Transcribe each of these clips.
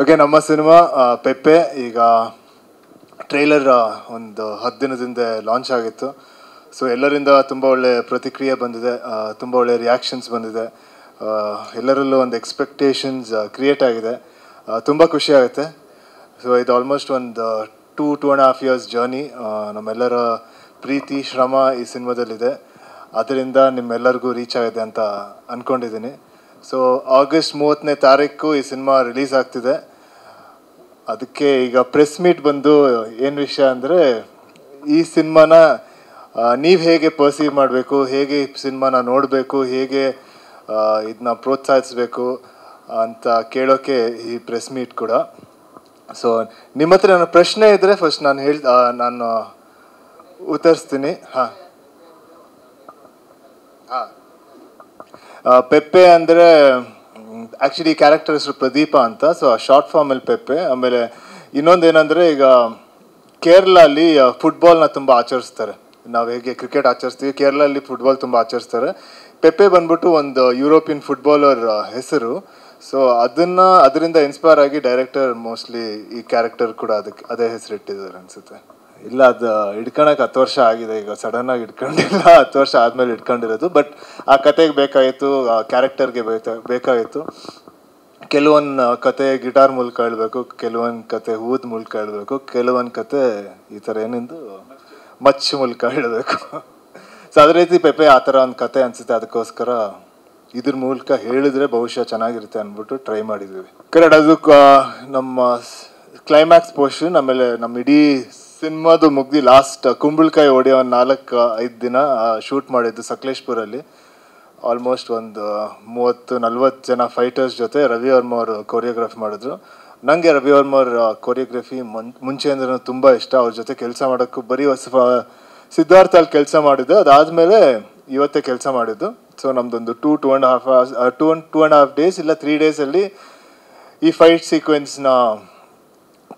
Okay ನಮ್ಮ cinema ಪೆಪ್ಪೆ ಈಗ trailer ಒಂದು ಹತ್ತು ದಿನದಿಂದ ಲಾಂಚ್ ಆಗಿತ್ತು. ಸೊ ಎಲ್ಲರಿಂದ ತುಂಬ ಒಳ್ಳೆ ಪ್ರತಿಕ್ರಿಯೆ ಬಂದಿದೆ ತುಂಬ ಒಳ್ಳೆ ರಿಯಾಕ್ಷನ್ಸ್ ಬಂದಿದೆ. ಎಲ್ಲರಲ್ಲೂ ಒಂದು ಎಕ್ಸ್ಪೆಕ್ಟೇಷನ್ಸ್ ಕ್ರಿಯೇಟ್ ಆಗಿದೆ. ತುಂಬ ಖುಷಿ ಆಗುತ್ತೆ. ಸೊ ಇದು ಆಲ್ಮೋಸ್ಟ್ ಒಂದು two two and half years journey ನಮ್ಮೆಲ್ಲರ ಪ್ರೀತಿ, ಶ್ರಮ ಈ ಸಿನಿಮಾದಲ್ಲಿದೆ ಅದರಿಂದ ನಿಮ್ಮೆಲ್ಲರಿಗೂ ರೀಚ್ ಆಗಿದೆ ಅಂತ ಅಂದ್ಕೊಂಡಿದ್ದೀನಿ ಸೊ ಆಗಸ್ಟ್ ಮೂವತ್ತನೇ ತಾರೀಕು ಈ ಸಿನಿಮಾ ರಿಲೀಸ್ ಆಗ್ತಿದೆ. ಅದಕ್ಕೆ ಈಗ ಪ್ರೆಸ್ ಮೀಟ್ ಬಂದು ಏನು ವಿಷಯ ಅಂದರೆ, ಈ ಸಿನಿಮಾನ ನೀವು ಹೇಗೆ ಪರ್ಸೀವ್ ಮಾಡಬೇಕು, ಹೇಗೆ ಈ ಸಿನಿಮಾನ ನೋಡಬೇಕು, ಹೇಗೆ ಇದನ್ನ ಪ್ರೋತ್ಸಾಹಿಸಬೇಕು ಅಂತ ಕೇಳೋಕ್ಕೆ ಈ ಪ್ರೆಸ್ ಮೀಟ್ ಕೂಡ. ಸೊ ನಿಮ್ಮ ಹತ್ರ ನನ್ನ ಪ್ರಶ್ನೆ ಇದ್ದರೆ ಫಸ್ಟ್ ನಾನು ಹೇಳ್ ನಾನು ಉತ್ತರಿಸ್ತೀನಿ. ಹಾಂ ಹಾಂ. ಪೆಪ್ಪೆ ಅಂದರೆ ಆ್ಯಕ್ಚುಲಿ ಕ್ಯಾರೆಕ್ಟರ್ ಹೆಸರು ಪ್ರದೀಪ ಅಂತ ಸೊ ಶಾರ್ಟ್ ಫಾರ್ಮಲ್ಲಿ ಪೆಪ್ಪೆ. ಆಮೇಲೆ ಇನ್ನೊಂದು ಏನಂದರೆ, ಈಗ ಕೇರಳಲ್ಲಿ ಫುಟ್ಬಾಲ್ನ ತುಂಬ ಆಚರಿಸ್ತಾರೆ. ನಾವು ಹೇಗೆ ಕ್ರಿಕೆಟ್ ಆಚರಿಸ್ತೀವಿ, ಕೇರಳಲ್ಲಿ ಫುಟ್ಬಾಲ್ ತುಂಬ ಆಚರಿಸ್ತಾರೆ. ಪೆಪ್ಪೆ ಬಂದ್ಬಿಟ್ಟು ಒಂದು ಯುರೋಪಿಯನ್ ಫುಟ್ಬಾಲರ್ ಹೆಸರು. ಸೊ ಅದನ್ನು, ಅದರಿಂದ ಇನ್ಸ್ಪೈರ್ ಆಗಿ ಡೈರೆಕ್ಟರ್ ಮೋಸ್ಟ್ಲಿ ಈ ಕ್ಯಾರೆಕ್ಟರ್ ಕೂಡ ಅದಕ್ಕೆ, ಅದೇ ಹೆಸರು ಇಟ್ಟಿದ್ದಾರೆ ಅನಿಸುತ್ತೆ. ಇಲ್ಲ, ಅದು ಹಿಡ್ಕೊಳಕ್ಕೆ ಹತ್ತು ವರ್ಷ ಆಗಿದೆ. ಈಗ ಸಡನ್ ಆಗಿ ಇಟ್ಕೊಂಡಿಲ್ಲ. ಹತ್ತು ವರ್ಷ ಆದ್ಮೇಲೆ ಇಟ್ಕೊಂಡಿರೋದು. ಬಟ್ ಆ ಕತೆಗೆ ಬೇಕಾಗಿತ್ತು ಆ ಕ್ಯಾರೆಕ್ಟರ್ಗೆ ಬೇಕಾಗಿತ್ತು ಕೆಲವೊಂದು ಕತೆ ಗಿಟಾರ್ ಮೂಲಕ ಹೇಳಬೇಕು, ಕೆಲವೊಂದು ಕತೆ ಹೂದ್ ಮೂಲಕ ಹೇಳಬೇಕು, ಕೆಲವೊಂದು ಕತೆ ಈ ಥರ ಏನಿಂದು ಮಚ್ ಮೂಲಕ ಹೇಳಬೇಕು. ಸೊ ಅದೇ ರೀತಿ ಪೆಪೆ ಆ ಥರ ಒಂದು ಕತೆ ಅನ್ಸುತ್ತೆ. ಅದಕ್ಕೋಸ್ಕರ ಇದ್ರ ಮೂಲಕ ಹೇಳಿದ್ರೆ ಬಹುಶಃ ಚೆನ್ನಾಗಿರುತ್ತೆ ಅಂದ್ಬಿಟ್ಟು ಟ್ರೈ ಮಾಡಿದ್ವಿ. ಕರೆಕ್ಟ್ ಅದು ನಮ್ಮ ಕ್ಲೈಮ್ಯಾಕ್ಸ್ ಪೋರ್ಷನ್ ಆಮೇಲೆ ನಮ್ಮ ಇಡೀ ಸಿನಿಮಾದು ಮುಗ್ದಿ ಲಾಸ್ಟ್ ಕುಂಬಳಕಾಯಿ ಹೊಡೆಯೋ ನಾಲ್ಕು, ಐದು ದಿನ ಶೂಟ್ ಮಾಡಿದ್ದು ಸಕಲೇಶ್ಪುರಲ್ಲಿ. ಆಲ್ಮೋಸ್ಟ್ ಒಂದು, ಮೂವತ್ತು, ನಲ್ವತ್ತು ಜನ ಫೈಟರ್ಸ್ ಜೊತೆ ರವಿ ವರ್ಮ ಅವರು ಕೊರಿಯೋಗ್ರಫಿ ಮಾಡಿದ್ರು. ನನಗೆ ರವಿ ವರ್ಮ ಅವರ ಕೊರಿಯೋಗ್ರಫಿ ಮುನ್ ಮುಂಚೆಯಿಂದ ತುಂಬ ಇಷ್ಟ. ಅವ್ರ ಜೊತೆ ಕೆಲಸ ಮಾಡೋಕ್ಕೂ ಬರೀ ಹೊಸ ಸಿದ್ಧಾರ್ಥ ಅಲ್ಲಿ ಕೆಲಸ ಮಾಡಿದ್ದು. ಅದಾದಮೇಲೆ ಇವತ್ತೇ ಕೆಲಸ ಮಾಡಿದ್ದು. ಸೊ ನಮ್ಮದೊಂದು two two and half two two and half days ಇಲ್ಲ ತ್ರೀ ಡೇಸಲ್ಲಿ ಈ ಫೈಟ್ ಸೀಕ್ವೆನ್ಸ್ನ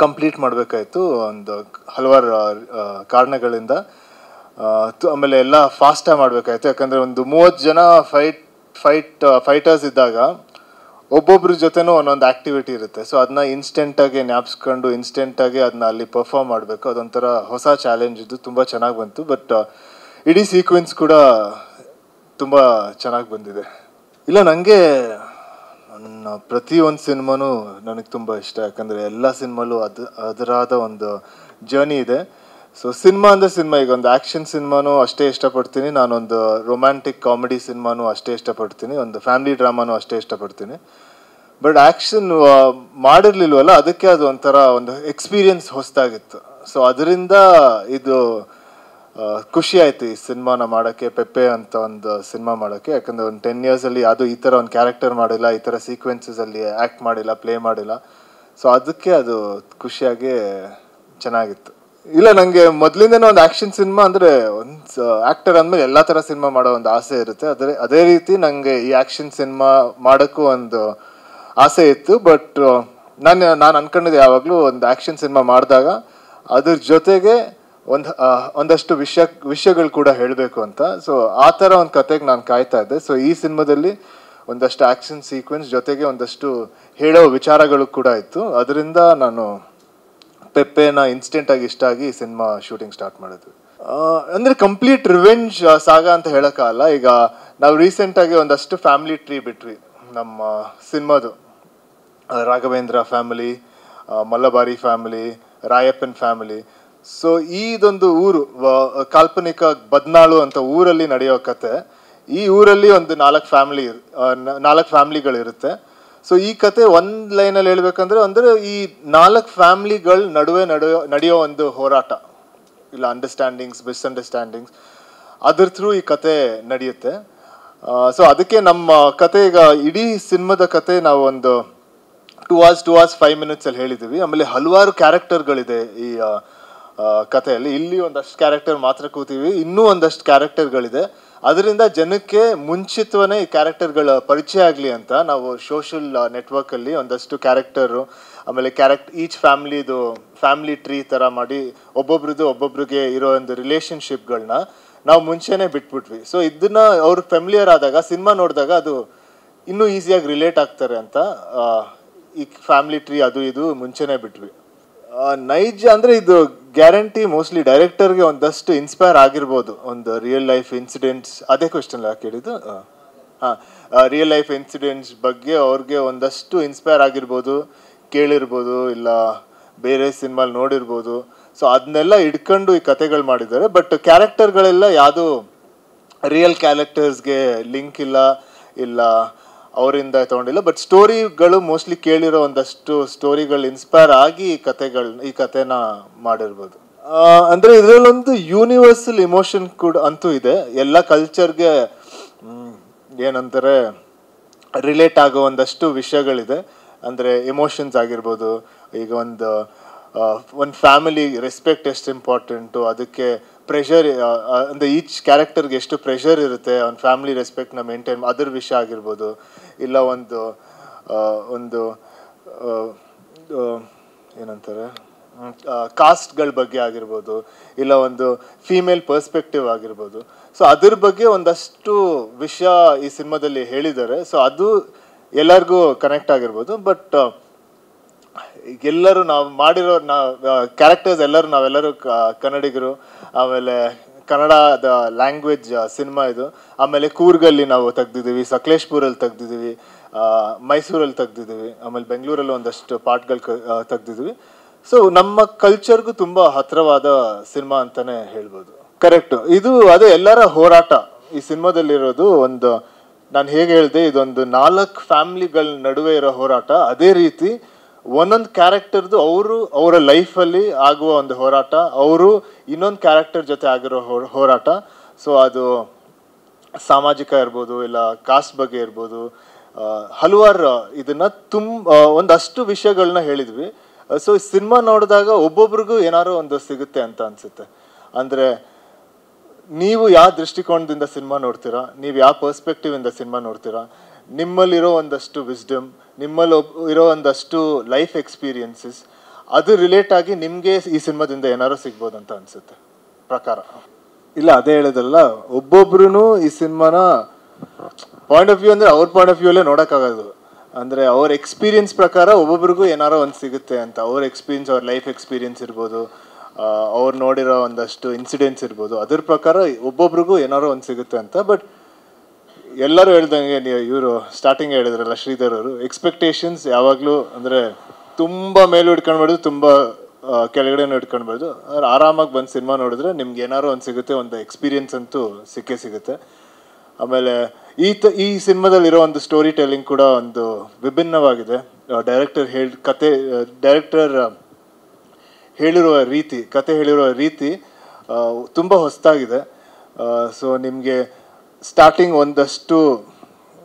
ಕಂಪ್ಲೀಟ್ ಮಾಡಬೇಕಾಯ್ತು. ಒಂದು ಹಲವಾರು ಕಾರಣಗಳಿಂದ ಆಮೇಲೆ ಎಲ್ಲ ಫಾಸ್ಟಾಗಿ ಮಾಡಬೇಕಾಯ್ತು. ಯಾಕಂದರೆ ಒಂದು ಮೂವತ್ತು ಜನ ಫೈಟ್ ಫೈಟ್ ಫೈಟರ್ಸ್ ಇದ್ದಾಗ ಒಬ್ಬೊಬ್ರ ಜೊತೆನೂ ಒಂದೊಂದು ಆ್ಯಕ್ಟಿವಿಟಿ ಇರುತ್ತೆ. ಸೊ ಅದನ್ನ ಇನ್ಸ್ಟೆಂಟಾಗಿ ಜ್ಞಾಪಿಸ್ಕೊಂಡು ಇನ್ಸ್ಟೆಂಟಾಗಿ ಅದನ್ನ ಅಲ್ಲಿ ಪರ್ಫಾರ್ಮ್ ಮಾಡಬೇಕು. ಅದೊಂಥರ ಹೊಸ ಚಾಲೆಂಜ್ ಇದ್ದು ತುಂಬ ಚೆನ್ನಾಗಿ ಬಂತು. ಬಟ್ ಇಡೀ ಸೀಕ್ವೆನ್ಸ್ ಕೂಡ ತುಂಬ ಚೆನ್ನಾಗಿ ಬಂದಿದೆ. ಇಲ್ಲ ನನಗೆ ನನ್ನ ಪ್ರತಿಯೊಂದು ಸಿನಿಮಾನೂ ನನಗೆ ತುಂಬ ಇಷ್ಟ, ಯಾಕಂದರೆ ಎಲ್ಲ ಸಿನಿಮಾಲು ಅದು, ಅದರಾದ ಒಂದು ಜರ್ನಿ ಇದೆ. ಸೊ ಸಿನಿಮಾ ಅಂದರೆ ಸಿನಿಮಾ, ಈಗ ಒಂದು ಆ್ಯಕ್ಷನ್ ಸಿನಿಮಾನೂ ಅಷ್ಟೇ ಇಷ್ಟಪಡ್ತೀನಿ, ನಾನೊಂದು ರೊಮ್ಯಾಂಟಿಕ್ ಕಾಮಿಡಿ ಸಿನಿಮಾನೂ ಅಷ್ಟೇ ಇಷ್ಟಪಡ್ತೀನಿ, ಒಂದು ಫ್ಯಾಮಿಲಿ ಡ್ರಾಮಾನು ಅಷ್ಟೇ ಇಷ್ಟಪಡ್ತೀನಿ. ಬಟ್ ಆ್ಯಕ್ಷನ್ ಮಾಡಿರ್ಲಿಲ್ವಲ್ಲ, ಅದಕ್ಕೆ ಅದು ಒಂಥರ ಒಂದು ಎಕ್ಸ್ಪೀರಿಯನ್ಸ್ ಹೊಸದಾಗಿತ್ತು. ಸೊ ಅದರಿಂದ ಇದು ಖುಷಿ ಆಯ್ತು ಈ ಸಿನಿಮಾನ ಮಾಡೋಕ್ಕೆ, ಪೆಪ್ಪೆ ಅಂತ ಒಂದು ಸಿನಿಮಾ ಮಾಡೋಕ್ಕೆ. ಯಾಕಂದ್ರೆ ಒಂದು ಟೆನ್ ಇಯರ್ಸಲ್ಲಿ ಅದು ಈ ಥರ ಒಂದು ಕ್ಯಾರೆಕ್ಟರ್ ಮಾಡಿಲ್ಲ, ಈ ಥರ ಸೀಕ್ವೆನ್ಸಸಲ್ಲಿ ಆ್ಯಕ್ಟ್ ಮಾಡಿಲ್ಲ ಪ್ಲೇ ಮಾಡಿಲ್ಲ. ಸೊ ಅದಕ್ಕೆ ಅದು ಖುಷಿಯಾಗಿ ಚೆನ್ನಾಗಿತ್ತು. ಇಲ್ಲ ನನಗೆ ಮೊದಲಿಂದನೇ ಒಂದು ಆ್ಯಕ್ಷನ್ ಸಿನಿಮಾ ಅಂದರೆ ಒಂದು ಆ್ಯಕ್ಟರ್ ಅಂದಮೇಲೆ ಎಲ್ಲ ಥರ ಸಿನಿಮಾ ಮಾಡೋ ಒಂದು ಆಸೆ ಇರುತ್ತೆ. ಅದೇ ಅದೇ ರೀತಿ ನನಗೆ ಈ ಆ್ಯಕ್ಷನ್ ಸಿನಿಮಾ ಮಾಡೋಕ್ಕೂ ಒಂದು ಆಸೆ ಇತ್ತು. ಬಟ್ ನಾನು ನಾನು ಅನ್ಕೊಂಡಿದ್ದೆ ಯಾವಾಗಲೂ ಒಂದು ಆ್ಯಕ್ಷನ್ ಸಿನಿಮಾ ಮಾಡಿದಾಗ, ಅದ್ರ ಜೊತೆಗೆ ಒಂದು ಒಂದಷ್ಟು ವಿಷಯ, ವಿಷಯಗಳು ಕೂಡ ಹೇಳಬೇಕು ಅಂತ. ಸೊ ಆ ಥರ ಒಂದು ಕತೆಗೆ ನಾನು ಕಾಯ್ತಾ ಇದ್ದೆ. ಸೊ ಈ ಸಿನಿಮಾದಲ್ಲಿ ಒಂದಷ್ಟು ಆ್ಯಕ್ಷನ್ ಸೀಕ್ವೆನ್ಸ್ ಜೊತೆಗೆ ಒಂದಷ್ಟು ಹೇಳೋ ವಿಚಾರಗಳು ಕೂಡ ಇತ್ತು. ಅದರಿಂದ ನಾನು ಪೆಪ್ಪೆನ ಇನ್ಸ್ಟೆಂಟಾಗಿ ಇಷ್ಟ ಆಗಿ ಸಿನಿಮಾ ಶೂಟಿಂಗ್ ಸ್ಟಾರ್ಟ್ ಮಾಡಿದ್ವಿ ಅಂದರೆ ಕಂಪ್ಲೀಟ್ ರಿವೆಂಜ್ ಸಾಗ ಅಂತ ಹೇಳೋಕ್ಕಾಗಲ್ಲ. ಈಗ ನಾವು ರೀಸೆಂಟ್ ಆಗಿ ಒಂದಷ್ಟು ಫ್ಯಾಮಿಲಿ ಟ್ರೀ ಬಿಟ್ವಿ. ನಮ್ಮ ಸಿನಿಮಾದು. Raghavendra family Mallabari family Rayappan family so ಇದೊಂದು ಊರು ಕಾಲ್ಪನಿಕ ಬದ್ನಾಳು ಅಂತ ಊರಲ್ಲಿ ನಡೆಯೋ ಕತೆ. ಈ ಊರಲ್ಲಿ ಒಂದು ನಾಲ್ಕು ಫ್ಯಾಮಿಲಿ ನಾಲ್ಕು ಫ್ಯಾಮಿಲಿಗಳಿರುತ್ತೆ ಸೊ ಈ ಕತೆ ಒಂದು ಲೈನಲ್ಲಿ ಹೇಳ್ಬೇಕಂದ್ರೆ, ಅಂದ್ರೆ ಈ ನಾಲ್ಕು ಫ್ಯಾಮಿಲಿಗಳ ನಡುವೆ ನಡೆಯೋ ನಡೆಯೋ ಒಂದು ಹೋರಾಟ, ಇಲ್ಲ ಅಂಡರ್ಸ್ಟ್ಯಾಂಡಿಂಗ್ಸ್ ಮಿಸ್ಅಂಡರ್ಸ್ಟ್ಯಾಂಡಿಂಗ್ಸ್ ಅದ್ರ ಥ್ರೂ ಈ ಕತೆ ನಡೆಯುತ್ತೆ. ಸೊ ಅದಕ್ಕೆ ನಮ್ಮ ಕತೆ ಈಗ ಇಡೀ ಸಿನಿಮಾದ ಕತೆ ನಾವು ಒಂದು two hours two hours five minutes ಅಲ್ಲಿ ಹೇಳಿದ್ದೀವಿ. ಆಮೇಲೆ ಹಲವಾರು ಕ್ಯಾರೆಕ್ಟರ್ಗಳಿದೆ ಈ ಕಥೆಯಲ್ಲಿ ಇಲ್ಲಿ ಒಂದಷ್ಟು ಕ್ಯಾರೆಕ್ಟರ್ ಮಾತ್ರ ಕೂತೀವಿ, ಇನ್ನೂ ಒಂದಷ್ಟು ಕ್ಯಾರೆಕ್ಟರ್ಗಳಿದೆ ಅದರಿಂದ ಜನಕ್ಕೆ ಮುಂಚಿತವೇ ಈ ಕ್ಯಾರೆಕ್ಟರ್ಗಳ ಪರಿಚಯ ಆಗಲಿ ಅಂತ ನಾವು ಸೋಷಲ್ ನೆಟ್ವರ್ಕಲ್ಲಿ ಒಂದಷ್ಟು ಕ್ಯಾರೆಕ್ಟರು ಆಮೇಲೆ ಕ್ಯಾರೆಕ್ಟ್ ಈಚ್ ಫ್ಯಾಮ್ಲಿದು ಫ್ಯಾಮ್ಲಿ ಟ್ರೀ ಥರ ಮಾಡಿ ಒಬ್ಬೊಬ್ರದ್ದು ಒಬ್ಬೊಬ್ರಿಗೆ ಇರೋ ಒಂದು ರಿಲೇಷನ್ಶಿಪ್ಗಳನ್ನ ನಾವು ಮುಂಚೆನೇ ಬಿಟ್ಬಿಟ್ವಿ. ಸೊ ಇದನ್ನ ಅವ್ರ ಫೆಮಿಲಿಯರ್ ಆದಾಗ ಸಿನಿಮಾ ನೋಡಿದಾಗ ಅದು ಇನ್ನೂ ಈಸಿಯಾಗಿ ರಿಲೇಟ್ ಆಗ್ತಾರೆ ಅಂತ ಈ ಫ್ಯಾಮಿಲಿ ಟ್ರೀ ಅದು ಇದು ಮುಂಚೆನೇ ಬಿಟ್ವಿ. ನೈಜ ಅಂದರೆ ಇದು ಗ್ಯಾರಂಟಿ ಮೋಸ್ಟ್ಲಿ ಡೈರೆಕ್ಟರ್ಗೆ ಒಂದಷ್ಟು ಇನ್ಸ್ಪೈರ್ ಆಗಿರ್ಬೋದು. ಒಂದು ರಿಯಲ್ ಲೈಫ್ ಇನ್ಸಿಡೆಂಟ್ಸ್ ಅದೇ ಕ್ವೆಶನ್ ಯಾಕೆ ಕೇಳಿದ್ದು? ಹಾಂ. ರಿಯಲ್ ಲೈಫ್ ಇನ್ಸಿಡೆಂಟ್ಸ್ ಬಗ್ಗೆ ಅವ್ರಿಗೆ ಒಂದಷ್ಟು ಇನ್ಸ್ಪೈರ್ ಆಗಿರ್ಬೋದು, ಕೇಳಿರ್ಬೋದು, ಇಲ್ಲ ಬೇರೆ ಸಿನಿಮಾಲ್ ನೋಡಿರ್ಬೋದು. ಸೊ ಅದನ್ನೆಲ್ಲ ಇಟ್ಕೊಂಡು ಈ ಕತೆಗಳು ಮಾಡಿದ್ದಾರೆ. ಬಟ್ ಕ್ಯಾರೆಕ್ಟರ್ಗಳೆಲ್ಲ ಯಾವುದು ರಿಯಲ್ ಕ್ಯಾರೆಕ್ಟರ್ಸ್ಗೆ ಲಿಂಕ್ ಇಲ್ಲ ಇಲ್ಲ ಅವರಿಂದ ತಗೊಂಡಿಲ್ಲ. ಬಟ್ ಸ್ಟೋರಿಗಳು ಮೋಸ್ಟ್ಲಿ ಕೇಳಿರೋ ಒಂದಷ್ಟು ಸ್ಟೋರಿಗಳು ಇನ್ಸ್ಪೈರ್ ಆಗಿ ಈ ಕಥೆಗಳ್, ಈ ಕಥೆನ ಮಾಡಿರ್ಬೋದು. ಅಂದರೆ ಇದರಲ್ಲೊಂದು ಯೂನಿವರ್ಸಲ್ ಇಮೋಷನ್ ಕೂಡ ಅಂತೂ ಇದೆ. ಎಲ್ಲ ಕಲ್ಚರ್ಗೆ ಏನಂತಾರೆ ರಿಲೇಟ್ ಆಗೋ ಒಂದಷ್ಟು ವಿಷಯಗಳಿದೆ. ಅಂದರೆ ಎಮೋಷನ್ಸ್ ಆಗಿರ್ಬೋದು, ಈಗ ಒಂದು ಒಂದು ಫ್ಯಾಮಿಲಿ ರೆಸ್ಪೆಕ್ಟ್ ಎಷ್ಟು ಇಂಪಾರ್ಟೆಂಟು ಅದಕ್ಕೆ ಪ್ರೆಷರ್ ಅಂದರೆ ಈಚ್ ಕ್ಯಾರೆಕ್ಟರ್ಗೆ ಎಷ್ಟು ಪ್ರೆಷರ್ ಇರುತ್ತೆ, ಅವ್ನ ಫ್ಯಾಮಿಲಿ ರೆಸ್ಪೆಕ್ಟ್ನ ಮೇಂಟೈನ್ ಅದ್ರ ವಿಷಯ ಆಗಿರ್ಬೋದು. ಇಲ್ಲ ಒಂದು ಒಂದು ಏನಂತಾರೆ ಕಾಸ್ಟ್ಗಳ ಬಗ್ಗೆ ಆಗಿರ್ಬೋದು, ಇಲ್ಲ ಒಂದು ಫೀಮೇಲ್ ಪರ್ಸ್ಪೆಕ್ಟಿವ್ ಆಗಿರ್ಬೋದು. ಸೊ ಅದ್ರ ಬಗ್ಗೆ ಒಂದಷ್ಟು ವಿಷಯ ಈ ಸಿನಿಮಾದಲ್ಲಿ ಹೇಳಿದ್ದಾರೆ. ಸೊ ಅದು ಎಲ್ಲರಿಗೂ ಕನೆಕ್ಟ್ ಆಗಿರ್ಬೋದು ಬಟ್ ಎಲ್ಲರೂ ನಾವು ಮಾಡಿರೋ ನಾ ಕ್ಯಾರೆಕ್ಟರ್ಸ್ ಎಲ್ಲರೂ ನಾವೆಲ್ಲರೂ ಕನ್ನಡಿಗರು, ಆಮೇಲೆ ಕನ್ನಡದ ಲ್ಯಾಂಗ್ವೇಜ್ ಸಿನಿಮಾ ಇದು. ಆಮೇಲೆ ಕೂರ್ಗಲ್ಲಿ ನಾವು ತೆಗ್ದಿದ್ದೀವಿ ಸಕಲೇಶ್ಪುರಲ್ಲಿ ತೆಗ್ದಿದ್ದೀವಿ ಮೈಸೂರಲ್ಲಿ ತೆಗ್ದಿದ್ದೀವಿ, ಆಮೇಲೆ ಬೆಂಗಳೂರಲ್ಲಿ ಒಂದಷ್ಟು ಪಾರ್ಟ್ಗಳು ತೆಗ್ದಿದ್ದೀವಿ. ಸೊ ನಮ್ಮ ಕಲ್ಚರ್ಗೂ ತುಂಬ ಹತ್ರವಾದ ಸಿನಿಮಾ ಅಂತಾನೆ ಹೇಳ್ಬೋದು. ಕರೆಕ್ಟು ಇದು ಅದೇ ಎಲ್ಲರ ಹೋರಾಟ. ಈ ಸಿನಿಮಾದಲ್ಲಿರೋದು ಒಂದು, ನಾನು ಹೇಗೆ ಹೇಳಿದೆ, ಇದೊಂದು ನಾಲ್ಕು ಫ್ಯಾಮಿಲಿಗಳ ನಡುವೆ ಇರೋ ಹೋರಾಟ. ಅದೇ ರೀತಿ ಒಂದೊಂದು ಕ್ಯಾರೆಕ್ಟರ್ದು ಅವರು ಅವರ ಲೈಫಲ್ಲಿ ಆಗುವ ಒಂದು ಹೋರಾಟ, ಅವರು ಇನ್ನೊಂದು ಕ್ಯಾರೆಕ್ಟರ್ ಜೊತೆ ಆಗಿರೋ ಹೋರಾಟ. ಸೊ ಅದು ಸಾಮಾಜಿಕ ಇರ್ಬೋದು, ಇಲ್ಲ ಕಾಸ್ಟ್ ಬಗ್ಗೆ ಇರ್ಬೋದು ಹಲವಾರು ಇದನ್ನ ತುಂಬ ಒಂದಷ್ಟು ವಿಷಯಗಳನ್ನ ಹೇಳಿದ್ವಿ. ಸೊ ಸಿನಿಮಾ ನೋಡಿದಾಗ ಒಬ್ಬೊಬ್ರಿಗೂ ಏನಾದ್ರು ಒಂದು ಸಿಗುತ್ತೆ ಅಂತ ಅನ್ಸುತ್ತೆ. ಅಂದ್ರೆ, ನೀವು ಯಾವ ದೃಷ್ಟಿಕೋನದಿಂದ ಸಿನಿಮಾ ನೋಡ್ತೀರಾ? ನೀವು ಯಾವ ಪರ್ಸ್ಪೆಕ್ಟಿವ್ ಇಂದ ಸಿನಿಮಾ ನೋಡ್ತೀರಾ? ನಿಮ್ಮಲ್ಲಿರೋ ಒಂದಷ್ಟು ವಿಸ್ಡಮ್ ನಿಮ್ಮಲ್ಲಿ ಇರೋ ಒಂದಷ್ಟು ಲೈಫ್ ಎಕ್ಸ್ಪೀರಿಯನ್ಸಸ್ ಅದು ರಿಲೇಟ್ ಆಗಿ ನಿಮಗೆ ಈ ಸಿನಿಮಾದಿಂದ ಏನಾರು ಸಿಗ್ಬೋದು ಅಂತ ಅನ್ಸುತ್ತೆ. ಪ್ರಕಾರ. ಇಲ್ಲ, ಅದೇ ಹೇಳೋದಲ್ಲ ಒಬ್ಬೊಬ್ರು ಈ ಸಿನಿಮಾನ ಪಾಯಿಂಟ್ ಆಫ್ ವ್ಯೂ ಅಂದ್ರೆ ಅವ್ರ ಪಾಯಿಂಟ್ ಆಫ್ ವ್ಯೂ ಅಲ್ಲೇ ನೋಡೋಕ್ಕಾಗೋದು. ಅಂದ್ರೆ ಅವ್ರ ಎಕ್ಸ್ಪೀರಿಯನ್ಸ್ ಪ್ರಕಾರ ಒಬ್ಬೊಬ್ರಿಗೂ ಏನಾರೋ ಒಂದು ಸಿಗುತ್ತೆ ಅಂತ. ಅವ್ರ ಎಕ್ಸ್ಪೀರಿಯನ್ಸ್ ಅವ್ರ ಲೈಫ್ ಎಕ್ಸ್ಪೀರಿಯನ್ಸ್ ಇರ್ಬೋದು ಅವ್ರು ನೋಡಿರೋ ಒಂದಷ್ಟು ಇನ್ಸಿಡೆಂಟ್ಸ್ ಇರ್ಬೋದು. ಅದ್ರ ಪ್ರಕಾರ ಒಬ್ಬೊಬ್ರಿಗೂ ಏನಾರೋ ಒಂದು ಸಿಗುತ್ತೆ ಅಂತ. ಬಟ್ ಎಲ್ಲರೂ ಹೇಳ್ದಂಗೆ ನೀವು ಇವರು ಸ್ಟಾರ್ಟಿಂಗ್ ಹೇಳಿದ್ರಲ್ಲ ಶ್ರೀಧರ್ ಅವರು ಎಕ್ಸ್ಪೆಕ್ಟೇಷನ್ಸ್ ಯಾವಾಗಲೂ ಅಂದರೆ ತುಂಬ ಮೇಲೂ ಇಟ್ಕೊಂಡ್ಬಾರ್ದು ತುಂಬ ಕೆಳಗಡೆ ಇಟ್ಕೊಂಡ್ಬಾರ್ದು ಆದ್ರೆ ಆರಾಮಾಗಿ ಬಂದು ಸಿನಿಮಾ ನೋಡಿದ್ರೆ ನಿಮ್ಗೆ ಏನಾರು ಒಂದು ಸಿಗುತ್ತೆ, ಒಂದು ಎಕ್ಸ್ಪೀರಿಯನ್ಸ್ ಅಂತೂ ಸಿಕ್ಕೇ ಸಿಗುತ್ತೆ. ಆಮೇಲೆ ಈ ತ, ಈ ಸಿನಿಮಾದಲ್ಲಿರೋ ಒಂದು ಸ್ಟೋರಿ ಟೆಲ್ಲಿಂಗ್ ಕೂಡ ಒಂದು ವಿಭಿನ್ನವಾಗಿದೆ. ಡೈರೆಕ್ಟರ್ ಹೇಳಿ, ಕತೆ ಡೈರೆಕ್ಟರ್ ಹೇಳಿರುವ ರೀತಿ, ಕತೆ ಹೇಳಿರುವ ರೀತಿ ತುಂಬ ಹೊಸದಾಗಿದೆ ಸೊ ನಿಮಗೆ ಸ್ಟಾರ್ಟಿಂಗ್ ಒಂದಷ್ಟು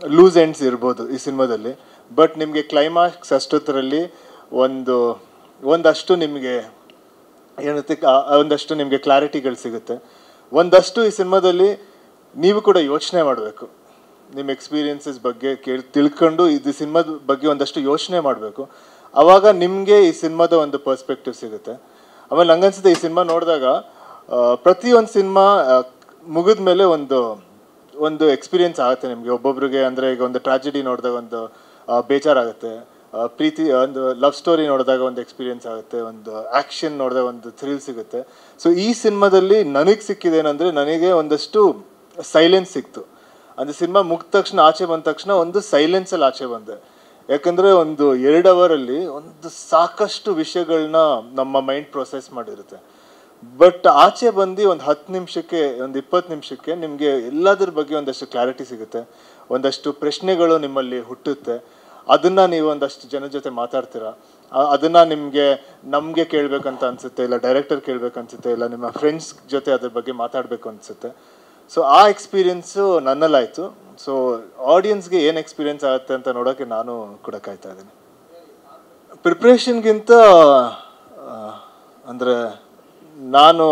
ಲೂಸ್ ಎಂಡ್ಸ್ ಇರ್ಬೋದು ಈ ಸಿನಿಮಾದಲ್ಲಿ. ಬಟ್ ನಿಮಗೆ ಕ್ಲೈಮ್ಯಾಕ್ಸ್ ಅಷ್ಟೊತ್ತರಲ್ಲಿ ಒಂದು, ಒಂದಷ್ಟು ನಿಮಗೆ ಏನತ್ತೆ ಒಂದಷ್ಟು ನಿಮಗೆ ಕ್ಲಾರಿಟಿಗಳು ಸಿಗುತ್ತೆ. ಒಂದಷ್ಟು ಈ ಸಿನಿಮಾದಲ್ಲಿ ನೀವು ಕೂಡ ಯೋಚನೆ ಮಾಡಬೇಕು. ನಿಮ್ಮ ಎಕ್ಸ್ಪೀರಿಯನ್ಸಸ್ ಬಗ್ಗೆ ಕೇಳಿ, ತಿಳ್ಕೊಂಡು ಇದು ಸಿನಿಮಾದ ಬಗ್ಗೆ ಒಂದಷ್ಟು ಯೋಚನೆ ಮಾಡಬೇಕು. ಆವಾಗ ನಿಮಗೆ ಈ ಸಿನಿಮಾದ ಒಂದು ಪರ್ಸ್ಪೆಕ್ಟಿವ್ ಸಿಗುತ್ತೆ. ಆಮೇಲೆ ನಂಗನ್ಸುತ್ತೆ ಈ ಸಿನಿಮಾ ನೋಡಿದಾಗ ಪ್ರತಿಯೊಂದು ಸಿನಿಮಾ ಮುಗಿದ ಮೇಲೆ ಒಂದು ಒಂದು ಎಕ್ಸ್ಪೀರಿಯನ್ಸ್ ಆಗುತ್ತೆ ನಿಮಗೆ. ಒಬ್ಬೊಬ್ರಿಗೆ ಅಂದರೆ ಈಗ ಒಂದು ಟ್ರಾಜಿಡಿ ನೋಡಿದಾಗ ಒಂದು ಬೇಜಾರಾಗುತ್ತೆ. ಪ್ರೀತಿ ಒಂದು ಲವ್ ಸ್ಟೋರಿ ನೋಡಿದಾಗ ಒಂದು ಎಕ್ಸ್ಪೀರಿಯೆನ್ಸ್ ಆಗುತ್ತೆ. ಒಂದು ಆ್ಯಕ್ಷನ್ ನೋಡಿದಾಗ ಒಂದು ಥ್ರಿಲ್ ಸಿಗುತ್ತೆ. ಸೊ ಈ ಸಿನಿಮಾದಲ್ಲಿ ನನಗೆ ಸಿಕ್ಕಿದೇನೆಂದರೆ ನನಗೆ ಒಂದಷ್ಟು ಸೈಲೆನ್ಸ್ ಸಿಕ್ತು. ಅಂದರೆ ಸಿನಿಮಾ ಮುಗಿದ ತಕ್ಷಣ, ಆಚೆ ಬಂದ ತಕ್ಷಣ ಒಂದು ಸೈಲೆನ್ಸಲ್ಲಿ ಆಚೆ ಬಂದೆ. ಯಾಕಂದರೆ ಒಂದು ಎರಡು ಅವರಲ್ಲಿ ಒಂದು ಸಾಕಷ್ಟು ವಿಷಯಗಳನ್ನ ನಮ್ಮ ಮೈಂಡ್ ಪ್ರೊಸೆಸ್ ಮಾಡಿರುತ್ತೆ. ಬಟ್ ಆಚೆ ಬಂದು ಒಂದು ಹತ್ತು ನಿಮಿಷಕ್ಕೆ, ಒಂದು ಇಪ್ಪತ್ತು ನಿಮಿಷಕ್ಕೆ ನಿಮಗೆ ಎಲ್ಲದರ ಬಗ್ಗೆ ಒಂದಷ್ಟು ಕ್ಲಾರಿಟಿ ಸಿಗುತ್ತೆ. ಒಂದಷ್ಟು ಪ್ರಶ್ನೆಗಳು ನಿಮ್ಮಲ್ಲಿ ಹುಟ್ಟುತ್ತೆ. ಅದನ್ನು ನೀವು ಒಂದಷ್ಟು ಜನ ಜೊತೆ ಮಾತಾಡ್ತೀರಾ? ಅದನ್ನು ನಿಮಗೆ, ನಮಗೆ ಕೇಳಬೇಕಂತ ಅನಿಸುತ್ತೆ, ಇಲ್ಲ ಡೈರೆಕ್ಟರ್ ಕೇಳಬೇಕನ್ಸುತ್ತೆ ಇಲ್ಲ ನಿಮ್ಮ ಫ್ರೆಂಡ್ಸ್ ಜೊತೆ ಅದ್ರ ಬಗ್ಗೆ ಮಾತಾಡಬೇಕು ಅನಿಸುತ್ತೆ. ಸೊ ಆ ಎಕ್ಸ್ಪೀರಿಯೆನ್ಸು ನನ್ನಲ್ಲಾಯಿತು. ಸೊ ಆಡಿಯನ್ಸ್ಗೆ ಏನು ಎಕ್ಸ್ಪೀರಿಯೆನ್ಸ್ ಆಗುತ್ತೆ ಅಂತ ನೋಡೋಕ್ಕೆ ನಾನು ಕೂಡ ಕಾಯ್ತಾ ಇದ್ದೀನಿ. ಪ್ರಿಪ್ರೇಷನ್ಗಿಂತ ಅಂದರೆ ನಾನು,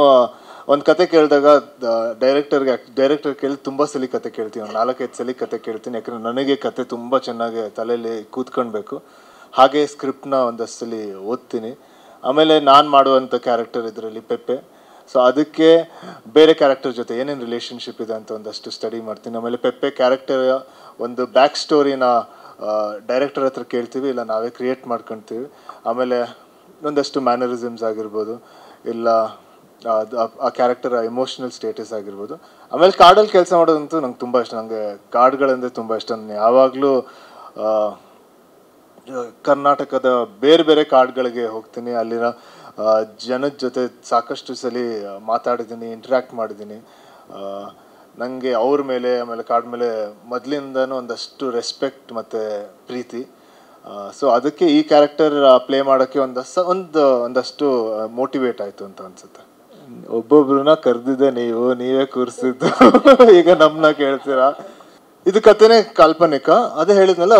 ಒಂದು ಕತೆ ಕೇಳಿದಾಗ ಡೈರೆಕ್ಟರ್ಗೆ ಡೈರೆಕ್ಟರ್ ಕೇಳಿ ತುಂಬ ಸಲ ಕತೆ ಕೇಳ್ತೀನಿ. ಒಂದು ನಾಲ್ಕೈದು ಸಲ ಕತೆ ಕೇಳ್ತೀನಿ. ಯಾಕಂದರೆ ನನಗೆ ಕತೆ ತುಂಬ ಚೆನ್ನಾಗಿ ತಲೆಯಲ್ಲಿ ಕೂತ್ಕೊಳ್ಬೇಕು ಹಾಗೆ ಸ್ಕ್ರಿಪ್ಟ್ನ ಒಂದಷ್ಟು ಸಲ ಓದ್ತೀನಿ. ಆಮೇಲೆ ನಾನು ಮಾಡುವಂಥ ಕ್ಯಾರೆಕ್ಟರ್ ಇದರಲ್ಲಿ ಪೆಪ್ಪೆ. ಸೊ ಅದಕ್ಕೆ ಬೇರೆ ಕ್ಯಾರೆಕ್ಟರ್ ಜೊತೆ ಏನೇನು ರಿಲೇಷನ್ಶಿಪ್ ಇದೆ ಅಂತ ಒಂದಷ್ಟು ಸ್ಟಡಿ ಮಾಡ್ತೀನಿ. ಆಮೇಲೆ ಪೆಪ್ಪೆ ಕ್ಯಾರೆಕ್ಟರ್ ಒಂದು ಬ್ಯಾಕ್ ಸ್ಟೋರಿನ ಡೈರೆಕ್ಟರ್ ಹತ್ರ ಕೇಳ್ತೀವಿ, ಇಲ್ಲ ನಾವೇ ಕ್ರಿಯೇಟ್ ಮಾಡ್ಕೊಳ್ತೀವಿ ಆಮೇಲೆ ಒಂದಷ್ಟು ಮ್ಯಾನರಿಸಮ್ಸ್ ಆಗಿರ್ಬೋದು. ಇಲ್ಲ ಆ- ಕ್ಯಾರೆಕ್ಟರ್ ಎಮೋಷನಲ್ ಸ್ಟೇಟಸ್ ಆಗಿರ್ಬೋದು. ಆಮೇಲೆ ಕಾಡಲ್ಲಿ ಕೆಲಸ ಮಾಡೋದಂತೂ ನಂಗೆ ತುಂಬ ಇಷ್ಟ. ನನಗೆ ಕಾಡುಗಳಂದರೆ ತುಂಬ ಇಷ್ಟ. ನಾನು ಯಾವಾಗಲೂ ಕರ್ನಾಟಕದ ಬೇರೆ ಬೇರೆ ಕಾಡುಗಳಿಗೆ ಹೋಗ್ತೀನಿ. ಅಲ್ಲಿನ ಜನದ ಜೊತೆ ಸಾಕಷ್ಟು ಸಲ ಮಾತಾಡಿದ್ದೀನಿ ಇಂಟ್ರ್ಯಾಕ್ಟ್ ಮಾಡಿದ್ದೀನಿ. ನನಗೆ ಅವ್ರ ಮೇಲೆ, ಆಮೇಲೆ ಕಾರ್ಡ್ ಮೇಲೆ ಮೊದಲಿಂದನೂ ಒಂದಷ್ಟು ರೆಸ್ಪೆಕ್ಟ್ ಮತ್ತು ಪ್ರೀತಿ. ಸೊ ಅದಕ್ಕೆ ಈ ಕ್ಯಾರೆಕ್ಟರ್ ಪ್ಲೇ ಮಾಡೋಕ್ಕೆ ಒಂದಷ್ಟು ಒಂದು, ಒಂದಷ್ಟು ಮೋಟಿವೇಟ್ ಆಯಿತು ಅಂತ ಅನ್ಸುತ್ತೆ. ಒಬ್ಬೊಬ್ರನ್ನ ಕರೆದಿದ್ದೆ ನೀವು, ನೀವೇ ಕೂರಿಸಿದ್ದು. ಈಗ ನಮ್ಮನ್ನ ಕೇಳ್ತೀರಾ? ಇದು ಕಥೆನೇ ಕಾಲ್ಪನಿಕ. ಅದೇ ಹೇಳಿದ್ನಲ್ಲ,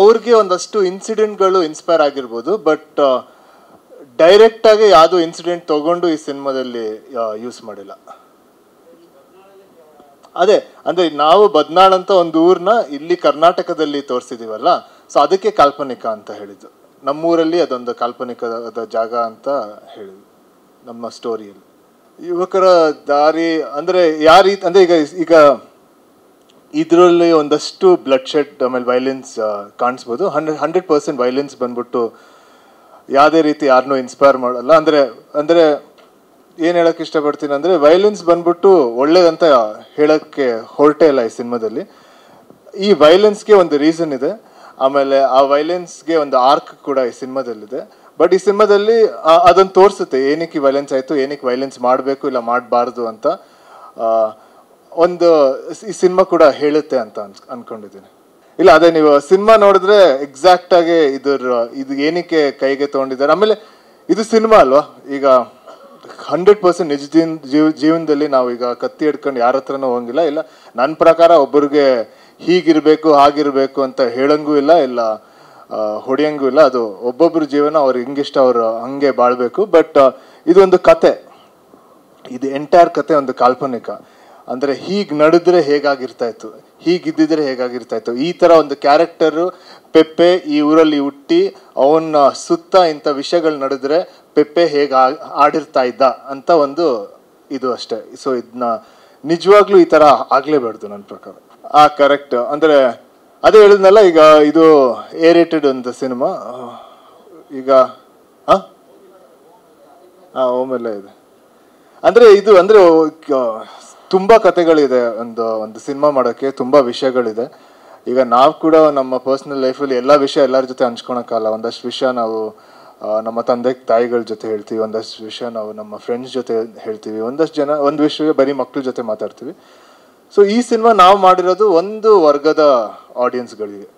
ಅವ್ರಿಗೆ ಒಂದಷ್ಟು ಇನ್ಸಿಡೆಂಟ್ಗಳು ಇನ್ಸ್ಪೈರ್ ಆಗಿರ್ಬೋದು ಬಟ್ ಡೈರೆಕ್ಟ್ ಆಗಿ ಯಾವುದು ಇನ್ಸಿಡೆಂಟ್ ತಗೊಂಡು ಈ ಸಿನಿಮಾದಲ್ಲಿ ಯೂಸ್ ಮಾಡಿಲ್ಲ. ಅದೇ, ಅಂದ್ರೆ ನಾವು ಬದ್ನಾಳ್ ಒಂದು ಊರ್ನ ಇಲ್ಲಿ ಕರ್ನಾಟಕದಲ್ಲಿ ತೋರಿಸಿದೀವಲ್ಲ ಸೊ ಅದಕ್ಕೆ ಕಾಲ್ಪನಿಕ ಅಂತ ಹೇಳಿದ್ದು. ನಮ್ಮೂರಲ್ಲಿ ಅದೊಂದು ಕಾಲ್ಪನಿಕದ ಜಾಗ ಅಂತ ಹೇಳಿದ್ರು. ನಮ್ಮ ಸ್ಟೋರಿಯಲ್ಲಿ. ಯುವಕರ ದಾರಿ ಅಂದರೆ ಯಾವ ರೀತಿ ಅಂದ್ರೆ ಈಗ ಈಗ ಇದರಲ್ಲಿ ಒಂದಷ್ಟು ಬ್ಲಡ್ ಶೆಡ್ ಆಮೇಲೆ ವೈಲೆನ್ಸ್ ಕಾಣಿಸ್ಬೋದು. ಹಂಡ್ರೆಡ್ ಹಂಡ್ರೆಡ್ ಪರ್ಸೆಂಟ್ ವೈಲೆನ್ಸ್ ಬಂದ್ಬಿಟ್ಟು ಯಾವುದೇ ರೀತಿ ಯಾರನ್ನೂ ಇನ್ಸ್ಪೈರ್ ಮಾಡಲ್ಲ. ಅಂದರೆ ಅಂದರೆ ಏನು ಹೇಳಕ್ಕೆ ಇಷ್ಟಪಡ್ತೀನಿ ಅಂದರೆ ವೈಲೆನ್ಸ್ ಬಂದ್ಬಿಟ್ಟು ಒಳ್ಳೇದಂತ ಹೇಳೋಕ್ಕೆ ಹೊರಟೇ ಇಲ್ಲ ಈ ಸಿನಿಮಾದಲ್ಲಿ. ಈ ವೈಲೆನ್ಸ್ಗೆ ಒಂದು ರೀಸನ್ ಇದೆ. ಆಮೇಲೆ ಆ ವೈಲೆನ್ಸ್ಗೆ ಒಂದು ಆರ್ಕ್ ಕೂಡ ಈ ಸಿನಿಮಾದಲ್ಲಿದೆ. ಬಟ್ ಈ ಸಿನಿಮಾದಲ್ಲಿ ಅದನ್ನು ತೋರಿಸುತ್ತೆ, ಏನಕ್ಕೆ ವೈಲೆನ್ಸ್ ಆಯಿತು, ಏನಕ್ಕೆ ವೈಲೆನ್ಸ್ ಮಾಡಬೇಕು ಇಲ್ಲ ಮಾಡಬಾರ್ದು ಅಂತ. ಒಂದು ಈ ಸಿನಿಮಾ ಕೂಡ ಹೇಳುತ್ತೆ ಅಂತ ಅನ್ಸ್, ಅನ್ಕೊಂಡಿದ್ದೀನಿ. ಇಲ್ಲ, ಅದೇ ನೀವು ಸಿನಿಮಾ ನೋಡಿದ್ರೆ ಎಕ್ಸಾಕ್ಟ್ ಆಗಿ ಇದ್ರ, ಇದು ಏನಕ್ಕೆ ಕೈಗೆ ತಗೊಂಡಿದ್ದಾರೆ. ಆಮೇಲೆ ಇದು ಸಿನಿಮಾ ಅಲ್ವಾ? ಈಗ ಹಂಡ್ರೆಡ್ ಪರ್ಸೆಂಟ್ ನಿಜ ಜೀವನ ಜೀವನದಲ್ಲಿ ನಾವು ಈಗ ಕತ್ತಿ ಹಿಡ್ಕೊಂಡು ಯಾರ ಹತ್ರನೂ ಹೋಗಿಲ್ಲ. ಇಲ್ಲ ನನ್ನ ಪ್ರಕಾರ ಒಬ್ಬರಿಗೆ ಹೀಗಿರ್ಬೇಕು, ಹಾಗಿರ್ಬೇಕು ಅಂತ ಹೇಳಂಗೂ ಇಲ್ಲ ಇಲ್ಲ ಹೊಡಿಯಂಗೂ ಇಲ್ಲ. ಅದು ಒಬ್ಬೊಬ್ಬರ ಜೀವನ, ಅವ್ರು ಹಿಂಗಿಷ್ಟ ಅವರು ಹಂಗೆ ಬಾಳ್ಬೇಕು. ಬಟ್ ಇದೊಂದು ಕತೆ. ಇದು ಎಂಟೈರ್ ಕತೆ, ಒಂದು ಕಾಲ್ಪನಿಕ. ಅಂದ್ರೆ ಹೀಗೆ ನಡೆದ್ರೆ ಹೇಗಾಗಿರ್ತಾ ಇತ್ತು? ಹೀಗಿದ್ದಿದ್ರೆ ಹೇಗಾಗಿರ್ತಾ ಇತ್ತು? ಈ ತರ ಒಂದು ಕ್ಯಾರೆಕ್ಟರು ಪೆಪ್ಪೆ ಈ ಊರಲ್ಲಿ ಹುಟ್ಟಿ ಅವನ ಸುತ್ತ ಇಂಥ ವಿಷಯಗಳು ನಡೆದ್ರೆ ಪೆಪ್ಪೆ ಹೇಗೆ ಆಡಿರ್ತಾ ಇದ್ದ ಅಂತ ಒಂದು ಇದು ಅಷ್ಟೇ. ಸೊ ಇದನ್ನ ನಿಜವಾಗ್ಲೂ ಈ ತರ ಆಗಲೇಬಾರ್ದು ನನ್ನ ಪ್ರಕಾರ. ಆ ಕರೆಕ್ಟ್. ಅಂದ್ರೆ ಅದೇ ಹೇಳಿದ್ನಲ್ಲ, ಈಗ ಇದು ಏರೇಟೆಡ್ ಒಂದು ಸಿನಿಮಾ. ಈಗ, ಹಾಂ? ಹಾ ಓಮೆಲ್ಲ ಇದೆ. ಅಂದ್ರೆ ಇದು, ಅಂದ್ರೆ ತುಂಬಾ ಕತೆಗಳಿದೆ ಒಂದು ಒಂದು ಸಿನಿಮಾ ಮಾಡೋಕ್ಕೆ, ತುಂಬಾ ವಿಷಯಗಳಿದೆ. ಈಗ ನಾವು ಕೂಡ ನಮ್ಮ ಪರ್ಸ್ನಲ್ ಲೈಫಲ್ಲಿ ಎಲ್ಲ ವಿಷಯ ಎಲ್ಲರ ಜೊತೆ ಹಂಚ್ಕೊಳಕ್ಕಾಗಲ್ಲ ಒಂದಷ್ಟು ವಿಷಯ ನಾವು ನಮ್ಮ ತಂದೆ, ತಾಯಿಗಳ ಜೊತೆ ಹೇಳ್ತೀವಿ, ಒಂದಷ್ಟು ವಿಷಯ ನಾವು ನಮ್ಮ ಫ್ರೆಂಡ್ಸ್ ಜೊತೆ ಹೇಳ್ತೀವಿ, ಒಂದಷ್ಟು ಜನ, ಒಂದು ವಿಷಯ ಬರೀ ಮಕ್ಕಳ ಜೊತೆ ಮಾತಾಡ್ತೀವಿ. ಸೊ ಈ ಸಿನಿಮಾ ನಾವು ಮಾಡಿರೋದು ಒಂದು ವರ್ಗದ ಆಡಿಯನ್ಸ್ಗಳಿಗೆ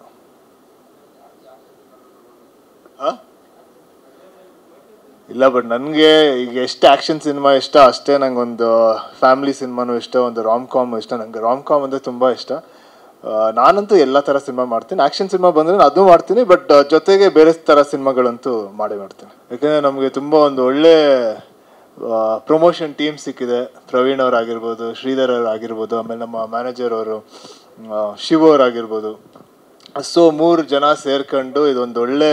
ಇಲ್ಲ ಬಟ್ ನನಗೆ ಈಗ ಎಷ್ಟು ಆ್ಯಕ್ಷನ್ ಸಿನಿಮಾ ಇಷ್ಟ ಅಷ್ಟೇ ನಂಗೆ ಒಂದು ಫ್ಯಾಮಿಲಿ ಸಿನಿಮಾನೂ ಇಷ್ಟ, ಒಂದು ರಾಮ್ ಕಾಮ್ ಇಷ್ಟ. ನಂಗೆ ರಾಮ್ ಕಾಮ್ ಅಂದರೆ ತುಂಬ ಇಷ್ಟ. ನಾನಂತೂ ಎಲ್ಲ ಥರ ಸಿನಿಮಾ ಮಾಡ್ತೀನಿ. ಆ್ಯಕ್ಷನ್ ಸಿನಿಮಾ ಬಂದರೆ ಅದು ಮಾಡ್ತೀನಿ ಬಟ್ ಜೊತೆಗೆ ಬೇರೆ ಥರ ಸಿನಿಮಾಗಳಂತೂ ಮಾಡಿ ಮಾಡ್ತೀನಿ. ಯಾಕೆಂದರೆ ನಮಗೆ ತುಂಬ ಒಂದು ಒಳ್ಳೆ ಪ್ರಮೋಷನ್ ಟೀಮ್ ಸಿಕ್ಕಿದೆ. ಪ್ರವೀಣ್ ಅವ್ರು ಆಗಿರ್ಬೋದು ಶ್ರೀಧರ್ ಅವ್ರು ಆಗಿರ್ಬೋದು ಆಮೇಲೆ ನಮ್ಮ ಮ್ಯಾನೇಜರ್ ಅವರು ಶಿವ ಅವ್ರು ಆಗಿರ್ಬೋದು ಸೊ ಮೂರು ಜನ ಸೇರ್ಕೊಂಡು ಇದೊಂದು ಒಳ್ಳೆ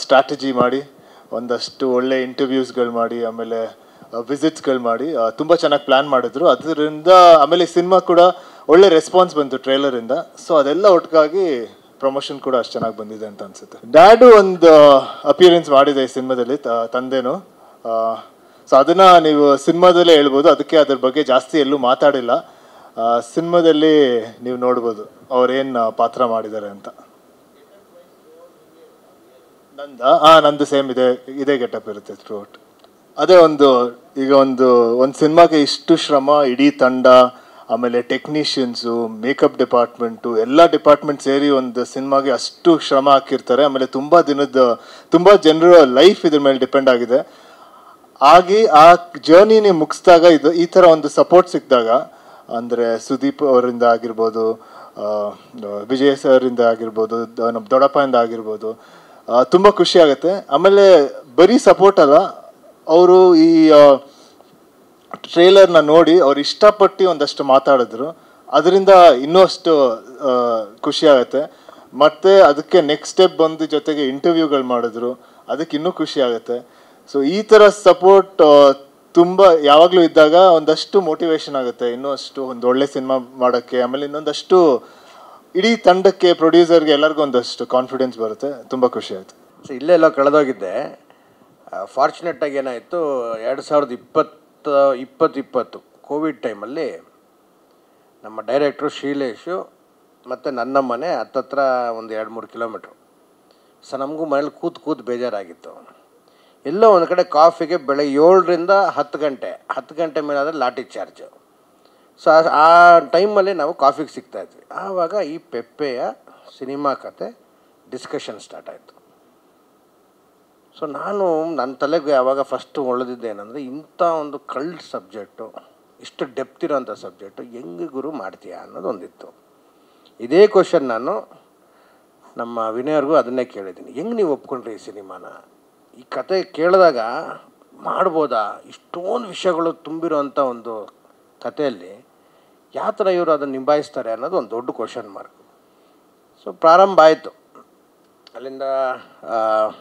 ಸ್ಟ್ರಾಟಜಿ ಮಾಡಿ, ಒಂದಷ್ಟು ಒಳ್ಳೆ ಇಂಟರ್ವ್ಯೂಸ್ಗಳು ಮಾಡಿ, ಆಮೇಲೆ ವಿಸಿಟ್ಸ್ಗಳು ಮಾಡಿ ತುಂಬ ಚೆನ್ನಾಗಿ ಪ್ಲ್ಯಾನ್ ಮಾಡಿದ್ರು. ಅದರಿಂದ, ಆಮೇಲೆ ಸಿನಿಮಾ ಕೂಡ ಒಳ್ಳೆ ರೆಸ್ಪಾನ್ಸ್ ಬಂತು ಟ್ರೇಲರಿಂದ ಸೊ ಅದೆಲ್ಲ ಒಟ್ಟಿಗಾಗಿ ಪ್ರಮೋಷನ್ ಕೂಡ ಅಷ್ಟು ಚೆನ್ನಾಗಿ ಬಂದಿದೆ ಅಂತ ಅನ್ಸುತ್ತೆ. ಡ್ಯಾಡು ಒಂದು ಅಪಿಯರೆನ್ಸ್ ಮಾಡಿದೆ ಈ ಸಿನಿಮಾದಲ್ಲಿ ತಂದೆನು. ಸೊ ಅದನ್ನು ನೀವು ಸಿನಿಮಾದಲ್ಲೇ ಹೇಳ್ಬೋದು. ಅದಕ್ಕೆ ಅದ್ರ ಬಗ್ಗೆ ಜಾಸ್ತಿ ಎಲ್ಲೂ ಮಾತಾಡಿಲ್ಲ. ಸಿನಿಮಾದಲ್ಲಿ ನೀವು ನೋಡ್ಬೋದು ಅವ್ರೇನು ಪಾತ್ರ ಮಾಡಿದ್ದಾರೆ ಅಂತ. ನಂದ? ಹಾ ನಂದು ಸೇಮ್ ಇದೆ. ಇದೇ ಗೆಟಪ್ ಇರುತ್ತೆ ಥ್ರೂಔಟ್ ಅದೇ ಒಂದು, ಈಗ ಒಂದು ಒಂದು ಸಿನಿಮಾಗೆ ಇಷ್ಟು ಶ್ರಮ, ಇಡೀ ತಂಡ, ಆಮೇಲೆ ಟೆಕ್ನಿಷಿಯನ್ಸು ಮೇಕಪ್ ಡಿಪಾರ್ಟ್ಮೆಂಟು ಎಲ್ಲ ಡಿಪಾರ್ಟ್ಮೆಂಟ್ ಸೇರಿ ಒಂದು ಸಿನಿಮಾಗೆ ಅಷ್ಟು ಶ್ರಮ ಹಾಕಿರ್ತಾರೆ. ಆಮೇಲೆ ತುಂಬ ದಿನದ, ತುಂಬ ಜನರ ಲೈಫ್ ಇದ್ರ ಮೇಲೆ ಡಿಪೆಂಡ್ ಆಗಿದೆ. ಆಗಿ ಆ ಜರ್ನಿನೇ ಮುಗಿಸಿದಾಗ ಇದು ಈ ಥರ ಒಂದು ಸಪೋರ್ಟ್ ಸಿಕ್ಕಿದಾಗ, ಅಂದರೆ ಸುದೀಪ್ ಅವರಿಂದ ಆಗಿರ್ಬೋದು ವಿಜಯ ಸರಿಂದ ಆಗಿರ್ಬೋದು, ನಮ್ಮ ದೊಡ್ಡಪ್ಪಯಿಂದ ಆಗಿರ್ಬೋದು ತುಂಬ ಖುಷಿ ಆಗುತ್ತೆ. ಆಮೇಲೆ ಬರೀ ಸಪೋರ್ಟ್ ಅಲ್ಲ, ಅವರು ಈ ಟ್ರೇಲರ್ನ ನೋಡಿ ಅವ್ರು ಇಷ್ಟಪಟ್ಟು ಒಂದಷ್ಟು ಮಾತಾಡಿದ್ರು. ಅದರಿಂದ ಇನ್ನೂ ಅಷ್ಟು ಖುಷಿ ಆಗುತ್ತೆ. ಮತ್ತೆ ಅದಕ್ಕೆ ನೆಕ್ಸ್ಟ್ ಸ್ಟೆಪ್ ಬಂದು ಜೊತೆಗೆ ಇಂಟರ್ವ್ಯೂಗಳು ಮಾಡಿದ್ರು. ಅದಕ್ಕೆ ಇನ್ನೂ ಖುಷಿ ಆಗುತ್ತೆ. ಸೊ ಈ ಥರ ಸಪೋರ್ಟ್ ತುಂಬ ಯಾವಾಗಲೂ ಇದ್ದಾಗ ಒಂದಷ್ಟು ಮೋಟಿವೇಶನ್ ಆಗುತ್ತೆ. ಇನ್ನೂ ಅಷ್ಟು ಒಂದು ಒಳ್ಳೆ ಸಿನಿಮಾ ಮಾಡೋಕ್ಕೆ, ಆಮೇಲೆ ಇನ್ನೊಂದಷ್ಟು ಇಡೀ ತಂಡಕ್ಕೆ ಪ್ರೊಡ್ಯೂಸರ್ಗೆ ಎಲ್ಲರಿಗೂ ಒಂದಷ್ಟು ಕಾನ್ಫಿಡೆನ್ಸ್ ಬರುತ್ತೆ. ತುಂಬ ಖುಷಿ ಆಯಿತು. ಸೊ ಇಲ್ಲೆಲ್ಲ ಕಳೆದೋಗಿದ್ದೆ. ಫಾರ್ಚುನೇಟಾಗಿ ಏನಾಯಿತು, ಎರಡು ಸಾವಿರದ ಇಪ್ಪತ್ತು ಇಪ್ಪತ್ತು ಇಪ್ಪತ್ತು ಕೋವಿಡ್ ಟೈಮಲ್ಲಿ ನಮ್ಮ ಡೈರೆಕ್ಟ್ರು ಶೀಲೇಶು ಮತ್ತು ನನ್ನ ಮನೆ ಹತ್ತತ್ರ ಒಂದು ಎರಡು ಮೂರು ಕಿಲೋಮೀಟ್ರು ಸೊ ನಮಗೂ ಮನೇಲಿ ಕೂತು ಕೂತು ಬೇಜಾರಾಗಿತ್ತು. ಎಲ್ಲೋ ಒಂದು ಕಡೆ ಕಾಫಿಗೆ ಬೆಳಗ್ಗೆ ಏಳರಿಂದ ಹತ್ತು ಗಂಟೆ ಹತ್ತು ಗಂಟೆ ಮೇಲೆ ಆದರೆ ಲಾಟಿ ಚಾರ್ಜು. ಸೊ ಆ- ಟೈಮಲ್ಲಿ ನಾವು ಕಾಫಿಗೆ ಸಿಗ್ತಾ ಇದ್ವಿ. ಆವಾಗ ಈ ಪೆಪ್ಪೆಯ ಸಿನಿಮಾ ಕತೆ ಡಿಸ್ಕಷನ್ ಸ್ಟಾರ್ಟ್ ಆಯಿತು. ಸೊ ನಾನು ನನ್ನ ತಲೆಗೆ ಯಾವಾಗ ಫಸ್ಟು ಒಳ್ಳೆದಿದ್ದೇನೆಂದರೆ ಇಂಥ ಒಂದು ಕಲ್ಟ್ ಸಬ್ಜೆಕ್ಟು ಇಷ್ಟು ಡೆಪ್ತ್ ಇರೋಂಥ ಸಬ್ಜೆಕ್ಟು ಹೆಂಗೆ ಗುರು ಮಾಡ್ತೀಯಾ ಅನ್ನೋದು ಒಂದಿತ್ತು. ಇದೇ ಕ್ವಶನ್ ನಾನು ನಮ್ಮ ವಿನಯವ್ರಿಗೂ ಅದನ್ನೇ ಕೇಳಿದ್ದೀನಿ. ಹೆಂಗೆ ನೀವು ಒಪ್ಕೊಂಡ್ರಿ ಈ ಸಿನಿಮಾನ? ಈ ಕತೆ ಕೇಳಿದಾಗ ಮಾಡ್ಬೋದಾ? ಇಷ್ಟೊಂದು ವಿಷಯಗಳು ತುಂಬಿರುವಂಥ ಒಂದು ಕಥೆಯಲ್ಲಿ ಯಾವ ಥರ ಇವರು ಅದನ್ನು ನಿಭಾಯಿಸ್ತಾರೆ ಅನ್ನೋದು ಒಂದು ದೊಡ್ಡ ಕ್ವಶನ್ ಮಾರ್ಕ್ ಸೊ ಪ್ರಾರಂಭ ಆಯಿತು. ಅಲ್ಲಿಂದ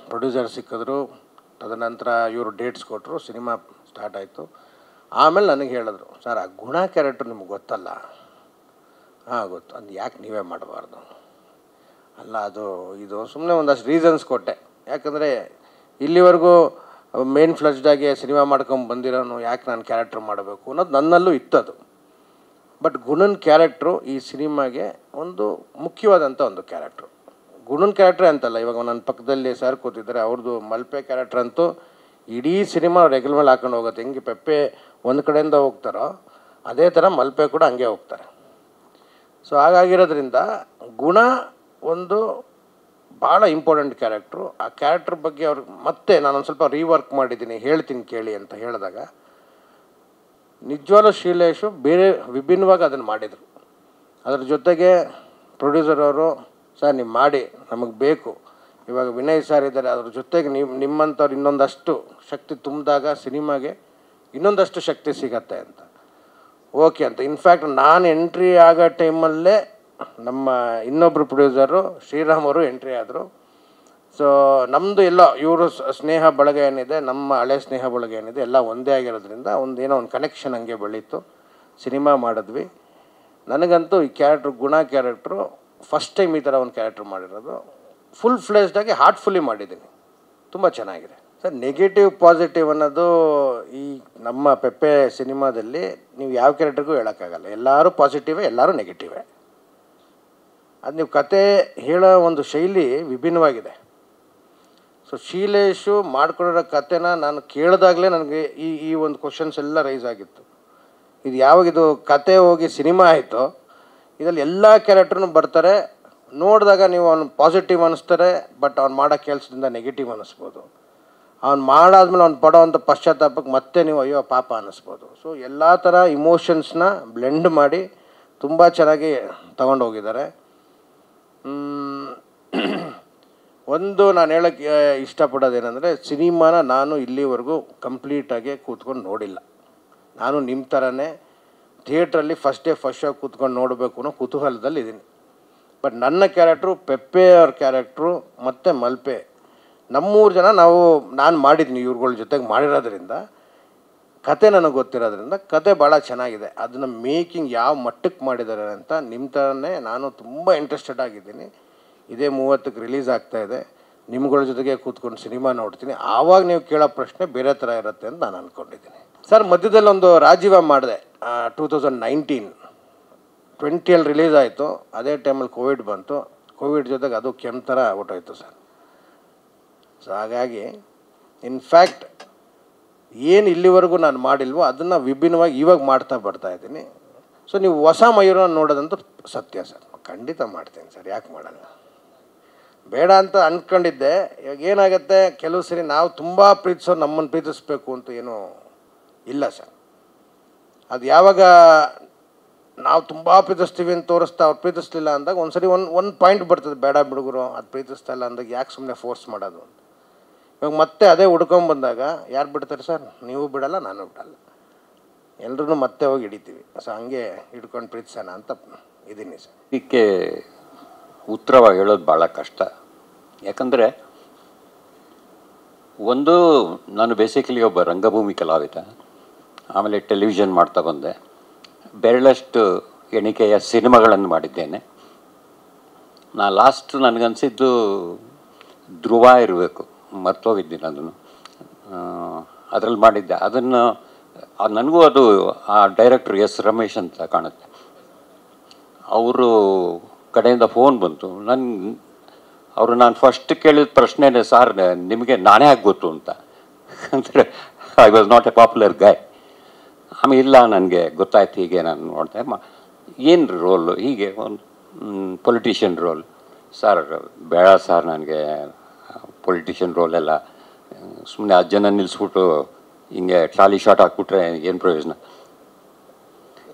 ಪ್ರೊಡ್ಯೂಸರ್ ಸಿಕ್ಕಿದ್ರು. ತದನಂತರ ಇವರು ಡೇಟ್ಸ್ ಕೊಟ್ಟರು ಸಿನಿಮಾ ಸ್ಟಾರ್ಟ್ ಆಯಿತು. ಆಮೇಲೆ ನನಗೆ ಹೇಳಿದ್ರು, ಸರ್, ಆ ಗುಣ ಕ್ಯಾರೆಕ್ಟರ್ ನಿಮ್ಗೆ ಗೊತ್ತಲ್ಲ? ಹಾಂ, ಗೊತ್ತು. ಅದು ಯಾಕೆ ನೀವೇ ಮಾಡಬಾರ್ದು? ಅಲ್ಲ, ಅದು, ಇದು ಸುಮ್ಮನೆ ಒಂದಷ್ಟು ರೀಸನ್ಸ್ ಕೊಟ್ಟೆ. ಯಾಕಂದರೆ ಇಲ್ಲಿವರೆಗೂ ಮೇನ್ ಫ್ಲಜ್ಡಾಗೆ ಸಿನಿಮಾ ಮಾಡ್ಕೊಂಡು ಬಂದಿರೋನು ಯಾಕೆ ನಾನು ಕ್ಯಾರೆಕ್ಟ್ರ್ ಮಾಡಬೇಕು ಅನ್ನೋದು ನನ್ನಲ್ಲೂ ಇತ್ತದು. ಬಟ್ ಗುಣನ್ ಕ್ಯಾರೆಕ್ಟ್ರು ಈ ಸಿನಿಮಾಗೆ ಒಂದು ಮುಖ್ಯವಾದಂಥ ಒಂದು ಕ್ಯಾರೆಕ್ಟ್ರು ಗುಣನ್ ಕ್ಯಾರೆಕ್ಟ್ರೇ ಅಂತಲ್ಲ, ಇವಾಗ ನನ್ನ ಪಕ್ಕದಲ್ಲಿ ಸರ್ ಕೂತಿದ್ದಾರೆ ಅವ್ರದ್ದು ಮಲ್ಪೆ ಕ್ಯಾರೆಕ್ಟ್ರ್ ಅಂತೂ ಇಡೀ ಸಿನಿಮಾ ರೆಗ್ಯುಲ್ ಮೇಲೆ ಹಾಕೊಂಡು ಹೋಗುತ್ತೆ. ಹೆಂಗೆ ಪೆಪ್ಪೆ ಒಂದು ಕಡೆಯಿಂದ ಹೋಗ್ತಾರೋ, ಅದೇ ಥರ ಮಲ್ಪೆ ಕೂಡ ಹಂಗೆ ಹೋಗ್ತಾರೆ. ಸೊ ಹಾಗಾಗಿರೋದ್ರಿಂದ ಗುಣ ಒಂದು ಭಾಳ ಇಂಪಾರ್ಟೆಂಟ್ ಕ್ಯಾರೆಕ್ಟ್ರು. ಆ ಕ್ಯಾರೆಕ್ಟ್ರ್ ಬಗ್ಗೆ ಅವ್ರು ಮತ್ತೆ ನಾನೊಂದು ಸ್ವಲ್ಪ ರೀವರ್ಕ್ ಮಾಡಿದ್ದೀನಿ, ಹೇಳ್ತೀನಿ ಕೇಳಿ ಅಂತ ಹೇಳಿದಾಗ ನಿಜವಾದ ಶೀಲೇಶು ಬೇರೆ ವಿಭಿನ್ನವಾಗಿ ಅದನ್ನು ಮಾಡಿದರು. ಅದ್ರ ಜೊತೆಗೆ ಪ್ರೊಡ್ಯೂಸರ್ ಅವರು, ಸರ್, ನೀವು ಮಾಡಿ, ನಮಗೆ ಬೇಕು. ಇವಾಗ ವಿನಯ್ ಸರ್ ಇದ್ದಾರೆ, ಅದ್ರ ಜೊತೆಗೆ ನೀವು, ನಿಮ್ಮಂಥವ್ರು ಇನ್ನೊಂದಷ್ಟು ಶಕ್ತಿ ತುಂಬಿದಾಗ ಸಿನಿಮಾಗೆ ಇನ್ನೊಂದಷ್ಟು ಶಕ್ತಿ ಸಿಗತ್ತೆ ಅಂತ. ಓಕೆ ಅಂತ. ಇನ್ಫ್ಯಾಕ್ಟ್ ನಾನು ಎಂಟ್ರಿ ಆಗೋ ಟೈಮಲ್ಲೇ ನಮ್ಮ ಇನ್ನೊಬ್ಬರು ಪ್ರೊಡ್ಯೂಸರು ಶ್ರೀರಾಮ್ ಅವರು ಎಂಟ್ರಿ ಆದರು. ಸೊ ನಮ್ಮದು ಎಲ್ಲ ಇವರು ಸ್ನೇಹ ಬಳಗ ಏನಿದೆ, ನಮ್ಮ ಹಳೆ ಸ್ನೇಹ ಬಳಗ ಏನಿದೆ, ಎಲ್ಲ ಒಂದೇ ಆಗಿರೋದ್ರಿಂದ ಒಂದು ಏನೋ ಒಂದು ಕನೆಕ್ಷನ್ ಹಂಗೆ ಬೆಳೀತು. ಸಿನಿಮಾ ಮಾಡಿದ್ವಿ. ನನಗಂತೂ ಈ ಕ್ಯಾರೆಕ್ಟ್ರ್ ಗುಣ ಕ್ಯಾರೆಕ್ಟ್ರು ಫಸ್ಟ್ ಟೈಮ್ ಈ ಥರ ಒಂದು ಕ್ಯಾರೆಕ್ಟ್ರ್ ಮಾಡಿರೋದು. ಫುಲ್ ಫ್ಲೇಸ್ಡಾಗಿ ಹಾರ್ಟ್ಫುಲ್ಲಿ ಮಾಡಿದ್ದೀನಿ. ತುಂಬ ಚೆನ್ನಾಗಿದೆ. ಸರ್ ನೆಗೆಟಿವ್ ಪಾಸಿಟಿವ್ ಅನ್ನೋದು ಈ ನಮ್ಮ ಪೆಪ್ಪೆ ಸಿನಿಮಾದಲ್ಲಿ ನೀವು ಯಾವ ಕ್ಯಾರೆಕ್ಟರ್ಗೂ ಹೇಳೋಕ್ಕಾಗಲ್ಲ. ಎಲ್ಲರೂ ಪಾಸಿಟಿವೇ ಎಲ್ಲರೂ ನೆಗೆಟಿವೇ ಅದು ನೀವು ಕತೆ ಹೇಳೋ ಒಂದು ಶೈಲಿ ವಿಭಿನ್ನವಾಗಿದೆ. ಸೊ ಶೀಲೇಶು ಮಾಡ್ಕೊಂಡಿರೋ ಕತೆನ ನಾನು ಕೇಳಿದಾಗಲೇ ನನಗೆ ಈ ಈ ಒಂದು ಕ್ವಶನ್ಸ್ ಎಲ್ಲ ರೈಸ್ ಆಗಿತ್ತು. ಇದು ಯಾವಾಗ ಇದು ಕತೆ ಹೋಗಿ ಸಿನಿಮಾ ಆಯಿತು ಇದರಲ್ಲಿ ಎಲ್ಲ ಕ್ಯಾರೆಕ್ಟ್ರೂ ಬರ್ತಾರೆ. ನೋಡಿದಾಗ ನೀವು ಅವ್ನು ಪಾಸಿಟಿವ್ ಅನ್ನಿಸ್ತಾರೆ ಬಟ್ ಅವ್ನು ಮಾಡೋ ಕೆಲಸದಿಂದ ನೆಗೆಟಿವ್ ಅನ್ನಿಸ್ಬೋದು ಅವ್ನು ಮಾಡಾದ್ಮೇಲೆ ಅವ್ನು ಪಡೋವಂಥ ಪಶ್ಚಾತ್ತಾಪಕ್ಕೆ ಮತ್ತೆ ನೀವು ಅಯ್ಯೋ ಪಾಪ ಅನ್ನಿಸ್ಬೋದು ಸೊ ಎಲ್ಲ ಥರ ಇಮೋಷನ್ಸ್ನ ಬ್ಲೆಂಡ್ ಮಾಡಿ ತುಂಬ ಚೆನ್ನಾಗಿ ತಗೊಂಡು ಹೋಗಿದ್ದಾರೆ ಮ್, ಒಂದು ನಾನು ಹೇಳೋಕ್ಕೆ ಇಷ್ಟಪಡೋದೇನೆಂದರೆ ಸಿನಿಮಾನ ನಾನು ಇಲ್ಲಿವರೆಗೂ ಕಂಪ್ಲೀಟಾಗಿ ಕೂತ್ಕೊಂಡು ನೋಡಿಲ್ಲ. ನಾನು ನಿಮ್ಮ ಥರನೇ ಥಿಯೇಟ್ರಲ್ಲಿ ಫಸ್ಟ್ ಡೇ ಫಸ್ಟ್ ಶೋ ಕೂತ್ಕೊಂಡು ನೋಡಬೇಕು ಅನ್ನೋ ಕುತೂಹಲದಲ್ಲಿ ಇದ್ದೀನಿ. ಬಟ್ ನನ್ನ ಕ್ಯಾರೆಕ್ಟ್ರು ಪೆಪ್ಪೆ ಅವ್ರ ಕ್ಯಾರೆಕ್ಟ್ರು ಮತ್ತು ಮಲ್ಪೆ, ನಮ್ಮೂರು ಜನ ನಾವು, ನಾನು ಮಾಡಿದ್ದೀನಿ ಇವ್ರುಗಳ ಜೊತೆಗೆ ಮಾಡಿರೋದ್ರಿಂದ ಕತೆ ನನಗೆ ಗೊತ್ತಿರೋದ್ರಿಂದ ಕತೆ ಭಾಳ ಚೆನ್ನಾಗಿದೆ. ಅದನ್ನು ಮೇಕಿಂಗ್ ಯಾವ ಮಟ್ಟಕ್ಕೆ ಮಾಡಿದ್ದಾರೆ ಅಂತ ನಿಮ್ಮ ಥರನೇ ನಾನು ತುಂಬ ಇಂಟ್ರೆಸ್ಟೆಡ್ ಆಗಿದ್ದೀನಿ. ಇದೇ ಮೂವತ್ತಕ್ಕೆ ರಿಲೀಸ್ ಇದೆ. ನಿಮ್ಗಳ ಜೊತೆಗೆ ಕೂತ್ಕೊಂಡು ಸಿನಿಮಾ ನೋಡ್ತೀನಿ. ಆವಾಗ ನೀವು ಕೇಳೋ ಪ್ರಶ್ನೆ ಬೇರೆ ಥರ ಇರುತ್ತೆ ಅಂತ ನಾನು ಅಂದ್ಕೊಂಡಿದ್ದೀನಿ ಸರ್, ಮಧ್ಯದಲ್ಲಿ ಒಂದು ರಾಜೀವ ಮಾಡಿದೆ. ಟೂ ತೌಸಂಡ್ ನೈನ್ಟೀನ್ ಟ್ವೆಂಟಿಯಲ್ಲಿ ರಿಲೀಸ್ ಆಯಿತು. ಅದೇ ಟೈಮಲ್ಲಿ ಕೋವಿಡ್ ಬಂತು. ಕೋವಿಡ್ ಜೊತೆಗೆ ಅದು ಕೆಮ್ಮ ಥರ ಹೊಟ್ಟೋಯ್ತು ಸರ್. ಸೊ ಹಾಗಾಗಿ ಇನ್ಫ್ಯಾಕ್ಟ್ ಏನು ಇಲ್ಲಿವರೆಗೂ ನಾನು ಮಾಡಿಲ್ವೋ ಅದನ್ನು ವಿಭಿನ್ನವಾಗಿ ಇವಾಗ ಮಾಡ್ತಾ ಬರ್ತಾ ಇದ್ದೀನಿ. ಸೊ ನೀವು ಹೊಸ ಮಯೂರ ನೋಡೋದಂತೂ ಸತ್ಯ ಸರ್. ಖಂಡಿತ ಮಾಡ್ತೀನಿ ಸರ್, ಯಾಕೆ ಮಾಡಲ್ಲ? ಬೇಡ ಅಂತ ಅಂದ್ಕೊಂಡಿದ್ದೆ ಇವಾಗ ಏನಾಗುತ್ತೆ, ಕೆಲವು ಸರಿ ನಾವು ತುಂಬ ಪ್ರೀತಿಸೋ ನಮ್ಮನ್ನು ಪ್ರೀತಿಸ್ಬೇಕು ಅಂತ ಏನೂ ಇಲ್ಲ ಸರ್. ಅದು ಯಾವಾಗ ನಾವು ತುಂಬ ಪ್ರೀತಿಸ್ತೀವಿ ಅಂತ ತೋರಿಸ್ತಾ ಅವ್ರು ಪ್ರೀತಿಸ್ಲಿಲ್ಲ ಅಂದಾಗ ಒಂದು ಸರಿ ಒಂದು ಒಂದು ಪಾಯಿಂಟ್ ಬರ್ತದೆ, ಬೇಡ ಬಿಡುಗರು, ಅದು ಪ್ರೀತಿಸ್ತಾ ಇಲ್ಲ ಅಂದಾಗ ಯಾಕೆ ಸುಮ್ಮನೆ ಫೋರ್ಸ್ ಮಾಡೋದು ಅಂತ. ಇವಾಗ ಮತ್ತೆ ಅದೇ ಹುಡ್ಕೊಂಬಂದಾಗ ಯಾರು ಬಿಡ್ತಾರೆ ಸರ್? ನೀವು ಬಿಡಲ್ಲ, ನಾನು ಬಿಡಲ್ಲ. ಎಲ್ಲರೂ ಮತ್ತೆ ಹೋಗಿ ಹಿಡಿತೀವಿ. ಸೊ, ಹಂಗೆ ಹಿಡ್ಕೊಂಡು ಪ್ರೀತಿಸೋಣ ಅಂತ ಇದ್ದೀನಿ ಸರ್. ಇದಕ್ಕೆ ಉತ್ತರವಾಗಿ ಹೇಳೋದು ಭಾಳ ಕಷ್ಟ. ಯಾಕಂದರೆ, ಒಂದು, ನಾನು ಬೇಸಿಕಲಿ ಒಬ್ಬ ರಂಗಭೂಮಿ ಕಲಾವಿದ. ಆಮೇಲೆ ಟೆಲಿವಿಷನ್ ಮಾಡ್ತಾ ಬಂದೆ ಬೆರಳಷ್ಟು ಎಣಿಕೆಯ ಸಿನಿಮಾಗಳನ್ನು ಮಾಡಿದ್ದೇನೆ. ನಾ ಲಾಸ್ಟ್ ನನಗನ್ಸಿದ್ದು ಧ್ರುವ ಇರಬೇಕು. ಮರ್ತೋಗಿದ್ದೀನಿ ಅದನ್ನು. ಅದರಲ್ಲಿ ಮಾಡಿದ್ದೆ. ಅದನ್ನು ನನಗೂ ಅದು, ಆ ಡೈರೆಕ್ಟ್ರ್ ಎಸ್ ರಮೇಶ್ ಅಂತ ಕಾಣುತ್ತೆ. ಅವರು ಕಡೆಯಿಂದ ಫೋನ್ ಬಂತು. ನನ್ನ ಅವರು ನಾನು ಫಸ್ಟ್ ಕೇಳಿದ ಪ್ರಶ್ನೆನೇ, ಸಾರ್, ನಿಮಗೆ ನಾನೇ ಆಗಿ ಗೊತ್ತು ಅಂತ. ಅಂದರೆ I was not a popular guy ಆಮೇಲೆ, ಇಲ್ಲ, ನನಗೆ ಗೊತ್ತಾಯ್ತು, ಹೀಗೆ ನಾನು ನೋಡಿದೆ. ಏನು ರೋಲು? ಹೀಗೆ ಒಂದು ಪೊಲಿಟಿಷಿಯನ್ ರೋಲ್. ಸರ್, ಬೇಡ, ಸರ್, ನನಗೆ ಪೊಲಿಟಿಷಿಯನ್ ರೋಲೆಲ್ಲ ಸುಮ್ಮನೆ ಅಜ್ಜನ ಜನ ನಿಲ್ಲಿಸ್ಬಿಟ್ಟು ಹಿಂಗೆ ಟ್ರಾಲಿ ಶಾಟ್ ಹಾಕ್ಬಿಟ್ರೆ ಏನು ಪ್ರಯೋಜನ?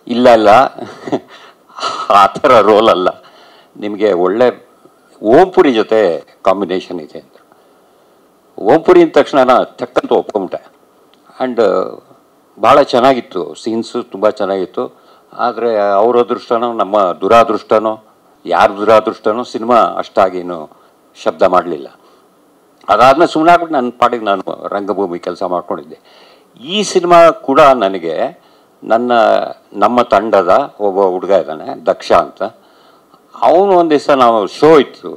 ಇಲ್ಲ ಅಲ್ಲ. ಆ ಥರ ರೋಲ್ ಅಲ್ಲ. ನಿಮಗೆ ಒಳ್ಳೆ ಓಂಪುರಿ ಜೊತೆ ಕಾಂಬಿನೇಷನ್ ಇದೆ ಅಂತ. ಓಂಪುರಿ ಅಂದ ತಕ್ಷಣ ನಾನು ತಕ್ಕಂತ ಒಪ್ಕೊಂಬಿಟ್ಟೆ. ಆ್ಯಂಡ್ ಭಾಳ ಚೆನ್ನಾಗಿತ್ತು. ಸೀನ್ಸು ತುಂಬ ಚೆನ್ನಾಗಿತ್ತು. ಆದರೆ ಅವರ ಅದೃಷ್ಟನೋ, ನಮ್ಮ ದುರಾದೃಷ್ಟನೋ, ಯಾರ ದುರಾದೃಷ್ಟನೋ, ಸಿನಿಮಾ ಅಷ್ಟಾಗೇನು ಶಬ್ದ ಮಾಡಲಿಲ್ಲ. ಅದಾದ್ಮೇಲೆ ಸುಮ್ಮನೆ ಆಗ್ಬಿಟ್ಟು ನನ್ನ ಪಾಡಿಗೆ ನಾನು ರಂಗಭೂಮಿ ಕೆಲಸ ಮಾಡ್ಕೊಂಡಿದ್ದೆ. ಈ ಸಿನಿಮಾ ಕೂಡ ನನಗೆ ನನ್ನ, ನಮ್ಮ ತಂಡದ ಒಬ್ಬ ಹುಡುಗ ಇದ್ದಾನೆ, ದಕ್ಷ ಅಂತ. ಅವನು ಒಂದು ದಿವಸ ನಾವು ಶೋ ಇತ್ತು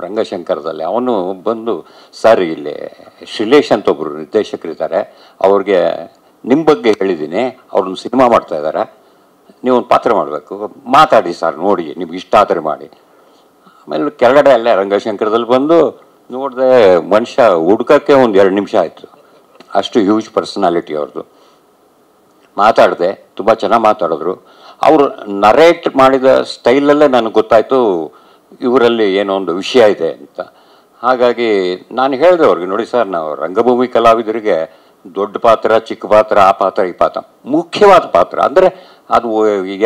ರಂಗಶಂಕರದಲ್ಲಿ. ಅವನು ಬಂದು, ಸರ್, ಇಲ್ಲಿ ಶ್ರೀಲೇಶ್ ಅಂತ ಒಬ್ಬರು ನಿರ್ದೇಶಕರಿದ್ದಾರೆ. ಅವ್ರಿಗೆ ನಿಮ್ಮ ಬಗ್ಗೆ ಹೇಳಿದ್ದೀನಿ. ಅವ್ರನ್ನ ಸಿನಿಮಾ ಮಾಡ್ತಾ ಇದ್ದಾರೆ. ನೀವು ಒಂದು ಪಾತ್ರ ಮಾಡಬೇಕು. ಮಾತಾಡಿ ಸರ್, ನೋಡಿ, ನಿಮ್ಗೆ ಇಷ್ಟ ಆದರೆ ಮಾಡಿ. ಆಮೇಲೆ ಕೆಳಗಡೆ ಅಲ್ಲೇ ರಂಗಶಂಕರದಲ್ಲಿ ಬಂದು ನೋಡಿದೆ ಮನುಷ್ಯ ಹುಡ್ಕಕ್ಕೆ ಒಂದು ಎರಡು ನಿಮಿಷ ಆಯಿತು. ಅಷ್ಟು ಹ್ಯೂಜ್ ಪರ್ಸನಾಲಿಟಿ ಅವ್ರದ್ದು ಮಾತಾಡಿದೆ, ತುಂಬ ಚೆನ್ನಾಗಿ ಮಾತಾಡಿದ್ರು. ಅವರು ನರೇಟ್ ಮಾಡಿದ ಸ್ಟೈಲಲ್ಲೇ ನನಗೆ ಗೊತ್ತಾಯಿತು ಇವರಲ್ಲಿ ಏನೋ ಒಂದು ವಿಷಯ ಇದೆ ಅಂತ. ಹಾಗಾಗಿ ನಾನು ಹೇಳಿದೆ ಅವ್ರಿಗೆ, ನೋಡಿ ಸರ್, ನಾವು ರಂಗಭೂಮಿ ಕಲಾವಿದರಿಗೆ ದೊಡ್ಡ ಪಾತ್ರ, ಚಿಕ್ಕ ಪಾತ್ರ, ಆ ಪಾತ್ರ, ಈ ಪಾತ್ರ. ಮುಖ್ಯವಾದ ಪಾತ್ರ. ಅಂದರೆ ಅದು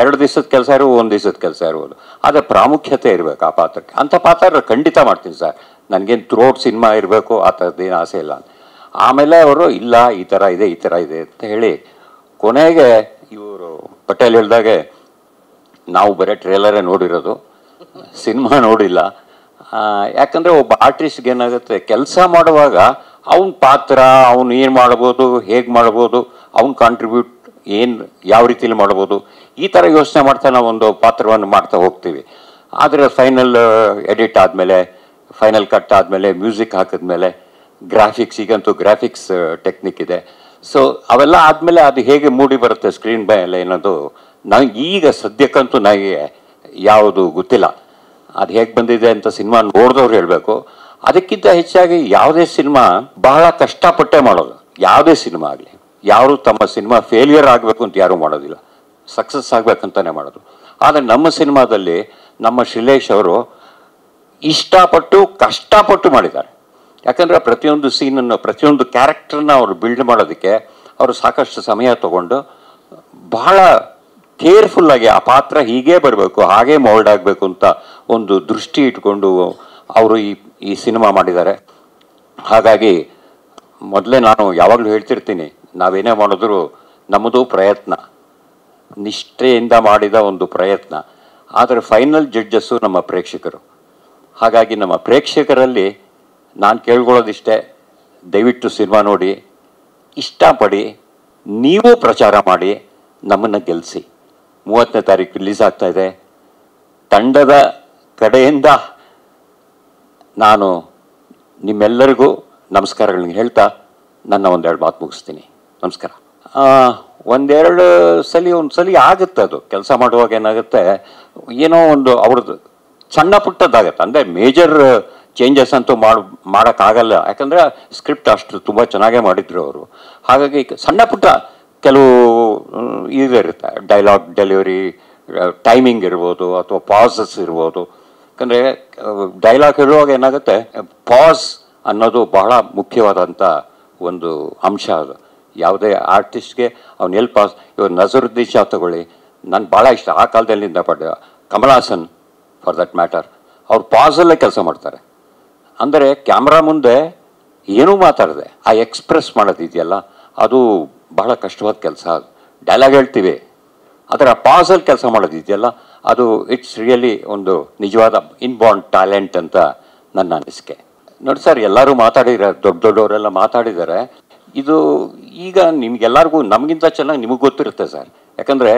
ಎರಡು ದಿವಸದ ಕೆಲಸ ಇರೋ ಒಂದು ದಿವಸದ ಕೆಲಸ ಇರ್ಬೋದು. ಆದರೆ ಪ್ರಾಮುಖ್ಯತೆ ಇರಬೇಕು ಆ ಪಾತ್ರಕ್ಕೆ. ಅಂಥ ಪಾತ್ರ ಖಂಡಿತ ಮಾಡ್ತೀನಿ ಸರ್. ನನಗೇನು ಥ್ರೋಟ್ ಸಿನಿಮಾ ಇರಬೇಕು, ಆ ಥರದ್ದೇನು ಆಸೆ ಇಲ್ಲ. ಆಮೇಲೆ ಅವರು, ಇಲ್ಲ, ಈ ಥರ ಇದೆ, ಈ ಥರ ಇದೆ ಅಂತ ಹೇಳಿ ಕೊನೆಗೆ ಇವರು ಪಟೇಲ್ ಹೇಳಿದಾಗೆ, ನಾವು ಬರೀ ಟ್ರೇಲರೇ ನೋಡಿರೋದು, ಸಿನಿಮಾ ನೋಡಿಲ್ಲ. ಯಾಕಂದರೆ ಯಾಕಂದ್ರೆ ಒಬ್ಬ ಆರ್ಟಿಸ್ಟ್ಗೆ ಏನಾಗುತ್ತೆ, ಕೆಲಸ ಮಾಡುವಾಗ ಅವನ ಪಾತ್ರ, ಅವನು ಏನು ಮಾಡ್ಬೋದು, ಹೇಗೆ ಮಾಡ್ಬೋದು, ಅವ್ನು ಕಾಂಟ್ರಿಬ್ಯೂಟ್ ಏನು ಯಾವ ರೀತಿಯಲ್ಲಿ ಮಾಡ್ಬೋದು? ಈ ಥರ ಯೋಚನೆ ಮಾಡ್ತಾ ನಾವು ಒಂದು ಪಾತ್ರವನ್ನು ಮಾಡ್ತಾ ಹೋಗ್ತೀವಿ. ಆದರೆ ಫೈನಲ್ ಎಡಿಟ್ ಆದಮೇಲೆ ಫೈನಲ್ ಕಟ್ ಆದಮೇಲೆ ಮ್ಯೂಸಿಕ್ ಹಾಕಿದ್ಮೇಲೆ ಗ್ರಾಫಿಕ್ಸ್ ಈಗಂತೂ ಗ್ರಾಫಿಕ್ಸ್ ಟೆಕ್ನಿಕ್ ಇದೆ. ಸೊ ಅವೆಲ್ಲ ಆದಮೇಲೆ ಅದು ಹೇಗೆ ಮೂಡಿ ಬರುತ್ತೆ ಸ್ಕ್ರೀನ್ ಮೇಲೆ ಏನದು ನನಗೆ ಈಗ ಸದ್ಯಕ್ಕಂತೂ ನನಗೆ ಯಾವುದು ಗೊತ್ತಿಲ್ಲ. ಅದು ಹೇಗೆ ಬಂದಿದೆ ಅಂತ ಸಿನಿಮಾ ನೋಡಿದವ್ರು ಹೇಳಬೇಕು. ಅದಕ್ಕಿಂತ ಹೆಚ್ಚಾಗಿ ಯಾವುದೇ ಸಿನಿಮಾ ಬಹಳ ಕಷ್ಟಪಟ್ಟೆ ಮಾಡೋದು. ಯಾವುದೇ ಸಿನಿಮಾ ಆಗಲಿ. ಯಾರು ತಮ್ಮ ಸಿನಿಮಾ ಫೇಲಿಯರ್ ಆಗಬೇಕು ಅಂತ ಯಾರೂ ಮಾಡೋದಿಲ್ಲ. ಸಕ್ಸಸ್ ಆಗಬೇಕಂತಲೇ ಮಾಡೋದು. ಆದರೆ ನಮ್ಮ ಸಿನಿಮಾದಲ್ಲಿ ನಮ್ಮ ಶಿಲೇಶ್ ಅವರು ಇಷ್ಟಪಟ್ಟು, ಕಷ್ಟಪಟ್ಟು ಮಾಡಿದ್ದಾರೆ. ಯಾಕಂದರೆ ಪ್ರತಿಯೊಂದು ಸೀನನ್ನು ಪ್ರತಿಯೊಂದು ಕ್ಯಾರೆಕ್ಟರ್ನ ಅವರು ಬಿಲ್ಡ್ ಮಾಡೋದಕ್ಕೆ ಅವರು ಸಾಕಷ್ಟು ಸಮಯ ತಗೊಂಡು ಬಹಳ ಕೇರ್ಫುಲ್ಲಾಗಿ ಆ ಪಾತ್ರ ಹೀಗೇ ಬರಬೇಕು, ಹಾಗೇ ಮೋಲ್ಡ್ ಆಗಬೇಕು ಅಂತ ಒಂದು ದೃಷ್ಟಿ ಇಟ್ಕೊಂಡು ಅವರು ಈ ಈ ಸಿನಿಮಾ ಮಾಡಿದ್ದಾರೆ. ಹಾಗಾಗಿ ಮೊದಲೇ ನಾನು ಯಾವಾಗಲೂ ಹೇಳ್ತಿರ್ತೀನಿ ನಾವೇನೇ ಮಾಡಿದ್ರು ನಮ್ಮದು ಪ್ರಯತ್ನ. ನಿಷ್ಠೆಯಿಂದ ಮಾಡಿದ ಒಂದು ಪ್ರಯತ್ನ. ಆದರೆ ಫೈನಲ್ ಜಡ್ಜಸ್ಸು ನಮ್ಮ ಪ್ರೇಕ್ಷಕರು. ಹಾಗಾಗಿ ನಮ್ಮ ಪ್ರೇಕ್ಷಕರಲ್ಲಿ ನಾನು ಕೇಳ್ಕೊಳ್ಳೋದಿಷ್ಟೇ, ದಯವಿಟ್ಟು ಸಿನಿಮಾ ನೋಡಿ, ಇಷ್ಟಪಡಿ, ನೀವು ಪ್ರಚಾರ ಮಾಡಿ, ನಮ್ಮನ್ನು ಗೆಲ್ಲಿಸಿ ಮೂವತ್ತನೇ ತಾರೀಕು ರಿಲೀಸ್ ಆಗ್ತಾ ಇದೆ. ತಂಡದ ಕಡೆಯಿಂದ ನಾನು ನಿಮ್ಮೆಲ್ಲರಿಗೂ ನಮಸ್ಕಾರಗಳನ್ನ ಹೇಳ್ತಾ, ನನ್ನ ಒಂದೆರಡು ಮಾತು ಮುಗಿಸ್ತೀನಿ. ನಮಸ್ಕಾರ. ಒಂದೆರಡು ಸಲ, ಒಂದು ಸಲ ಆಗುತ್ತೆ ಅದು. ಕೆಲಸ ಮಾಡುವಾಗ ಏನಾಗುತ್ತೆ, ಏನೋ ಒಂದು ಅವ್ರದ್ದು ಸಣ್ಣ ಪುಟ್ಟದ್ದಾಗತ್ತೆ. ಅಂದರೆ ಮೇಜರ್ ಚೇಂಜಸ್ ಅಂತೂ ಮಾಡಿ, ಮಾಡೋಕ್ಕಾಗಲ್ಲ. ಯಾಕಂದರೆ ಸ್ಕ್ರಿಪ್ಟ್ ಅಷ್ಟು ತುಂಬ ಚೆನ್ನಾಗೇ ಮಾಡಿದ್ರು ಅವರು. ಹಾಗಾಗಿ ಸಣ್ಣ ಪುಟ್ಟ ಕೆಲವು ಇದಿರುತ್ತೆ ಡೈಲಾಗ್ ಡೆಲಿವರಿ ಟೈಮಿಂಗ್ ಇರ್ಬೋದು, ಅಥವಾ ಪಾಸಸ್ ಇರ್ಬೋದು. ಯಾಕಂದರೆ ಡೈಲಾಗ್ ಹೇಳುವಾಗ ಏನಾಗುತ್ತೆ ಪಾಸ್ ಅನ್ನೋದು ಬಹಳ ಮುಖ್ಯವಾದಂಥ ಒಂದು ಅಂಶ ಅದು. ಯಾವುದೇ ಆರ್ಟಿಸ್ಟ್ಗೆ ಅವ್ನು ಎಲ್ಲಿ ಪಾಸ್ ಇವಾಗ ನಜರುದ್ದೀನ್ ಶಾ ತಗೊಳ್ಳಿ. ನಾನು ಭಾಳ ಇಷ್ಟ. ಆ ಕಾಲದಲ್ಲಿಂದ ಪಡ್ಡ ಕಮಲಾಸನ್ ಫಾರ್ ದಟ್ ಮ್ಯಾಟರ್ ಅವ್ರು ಪಾಸಲ್ಲೇ ಕೆಲಸ ಮಾಡ್ತಾರೆ. ಅಂದರೆ ಕ್ಯಾಮ್ರಾ ಮುಂದೆ ಏನೂ ಮಾತಾಡದೆ. ಆ ಎಕ್ಸ್ಪ್ರೆಸ್ ಮಾಡೋದಿದೆಯಲ್ಲ ಅದು ಬಹಳ ಕಷ್ಟವಾದ ಕೆಲಸ. ಡೈಲಾಗ್ ಹೇಳ್ತೀವಿ. ಆದರೆ ಆ ಪಾಸಲ್ಲಿ ಕೆಲಸ ಮಾಡೋದಿದೆಯಲ್ಲ ಅದು ಇಟ್ಸ್ ರಿಯಲಿ ಒಂದು ನಿಜವಾದ ಇನ್ಬಾರ್ನ್ ಟ್ಯಾಲೆಂಟ್ ಅಂತ ನನ್ನ ಅನಿಸಿಕೆ. ನೋಡಿ ಸರ್, ಎಲ್ಲರೂ ಮಾತಾಡಿದ್ದಾರೆ ದೊಡ್ಡ ದೊಡ್ಡವರೆಲ್ಲ ಮಾತಾಡಿದ್ದಾರೆ ಇದು ಈಗ ನಿಮಗೆಲ್ಲರಿಗೂ ನಮಗಿಂತ ಚೆನ್ನಾಗಿ ನಿಮಗೆ ಗೊತ್ತಿರುತ್ತೆ ಸರ್. ಯಾಕಂದರೆ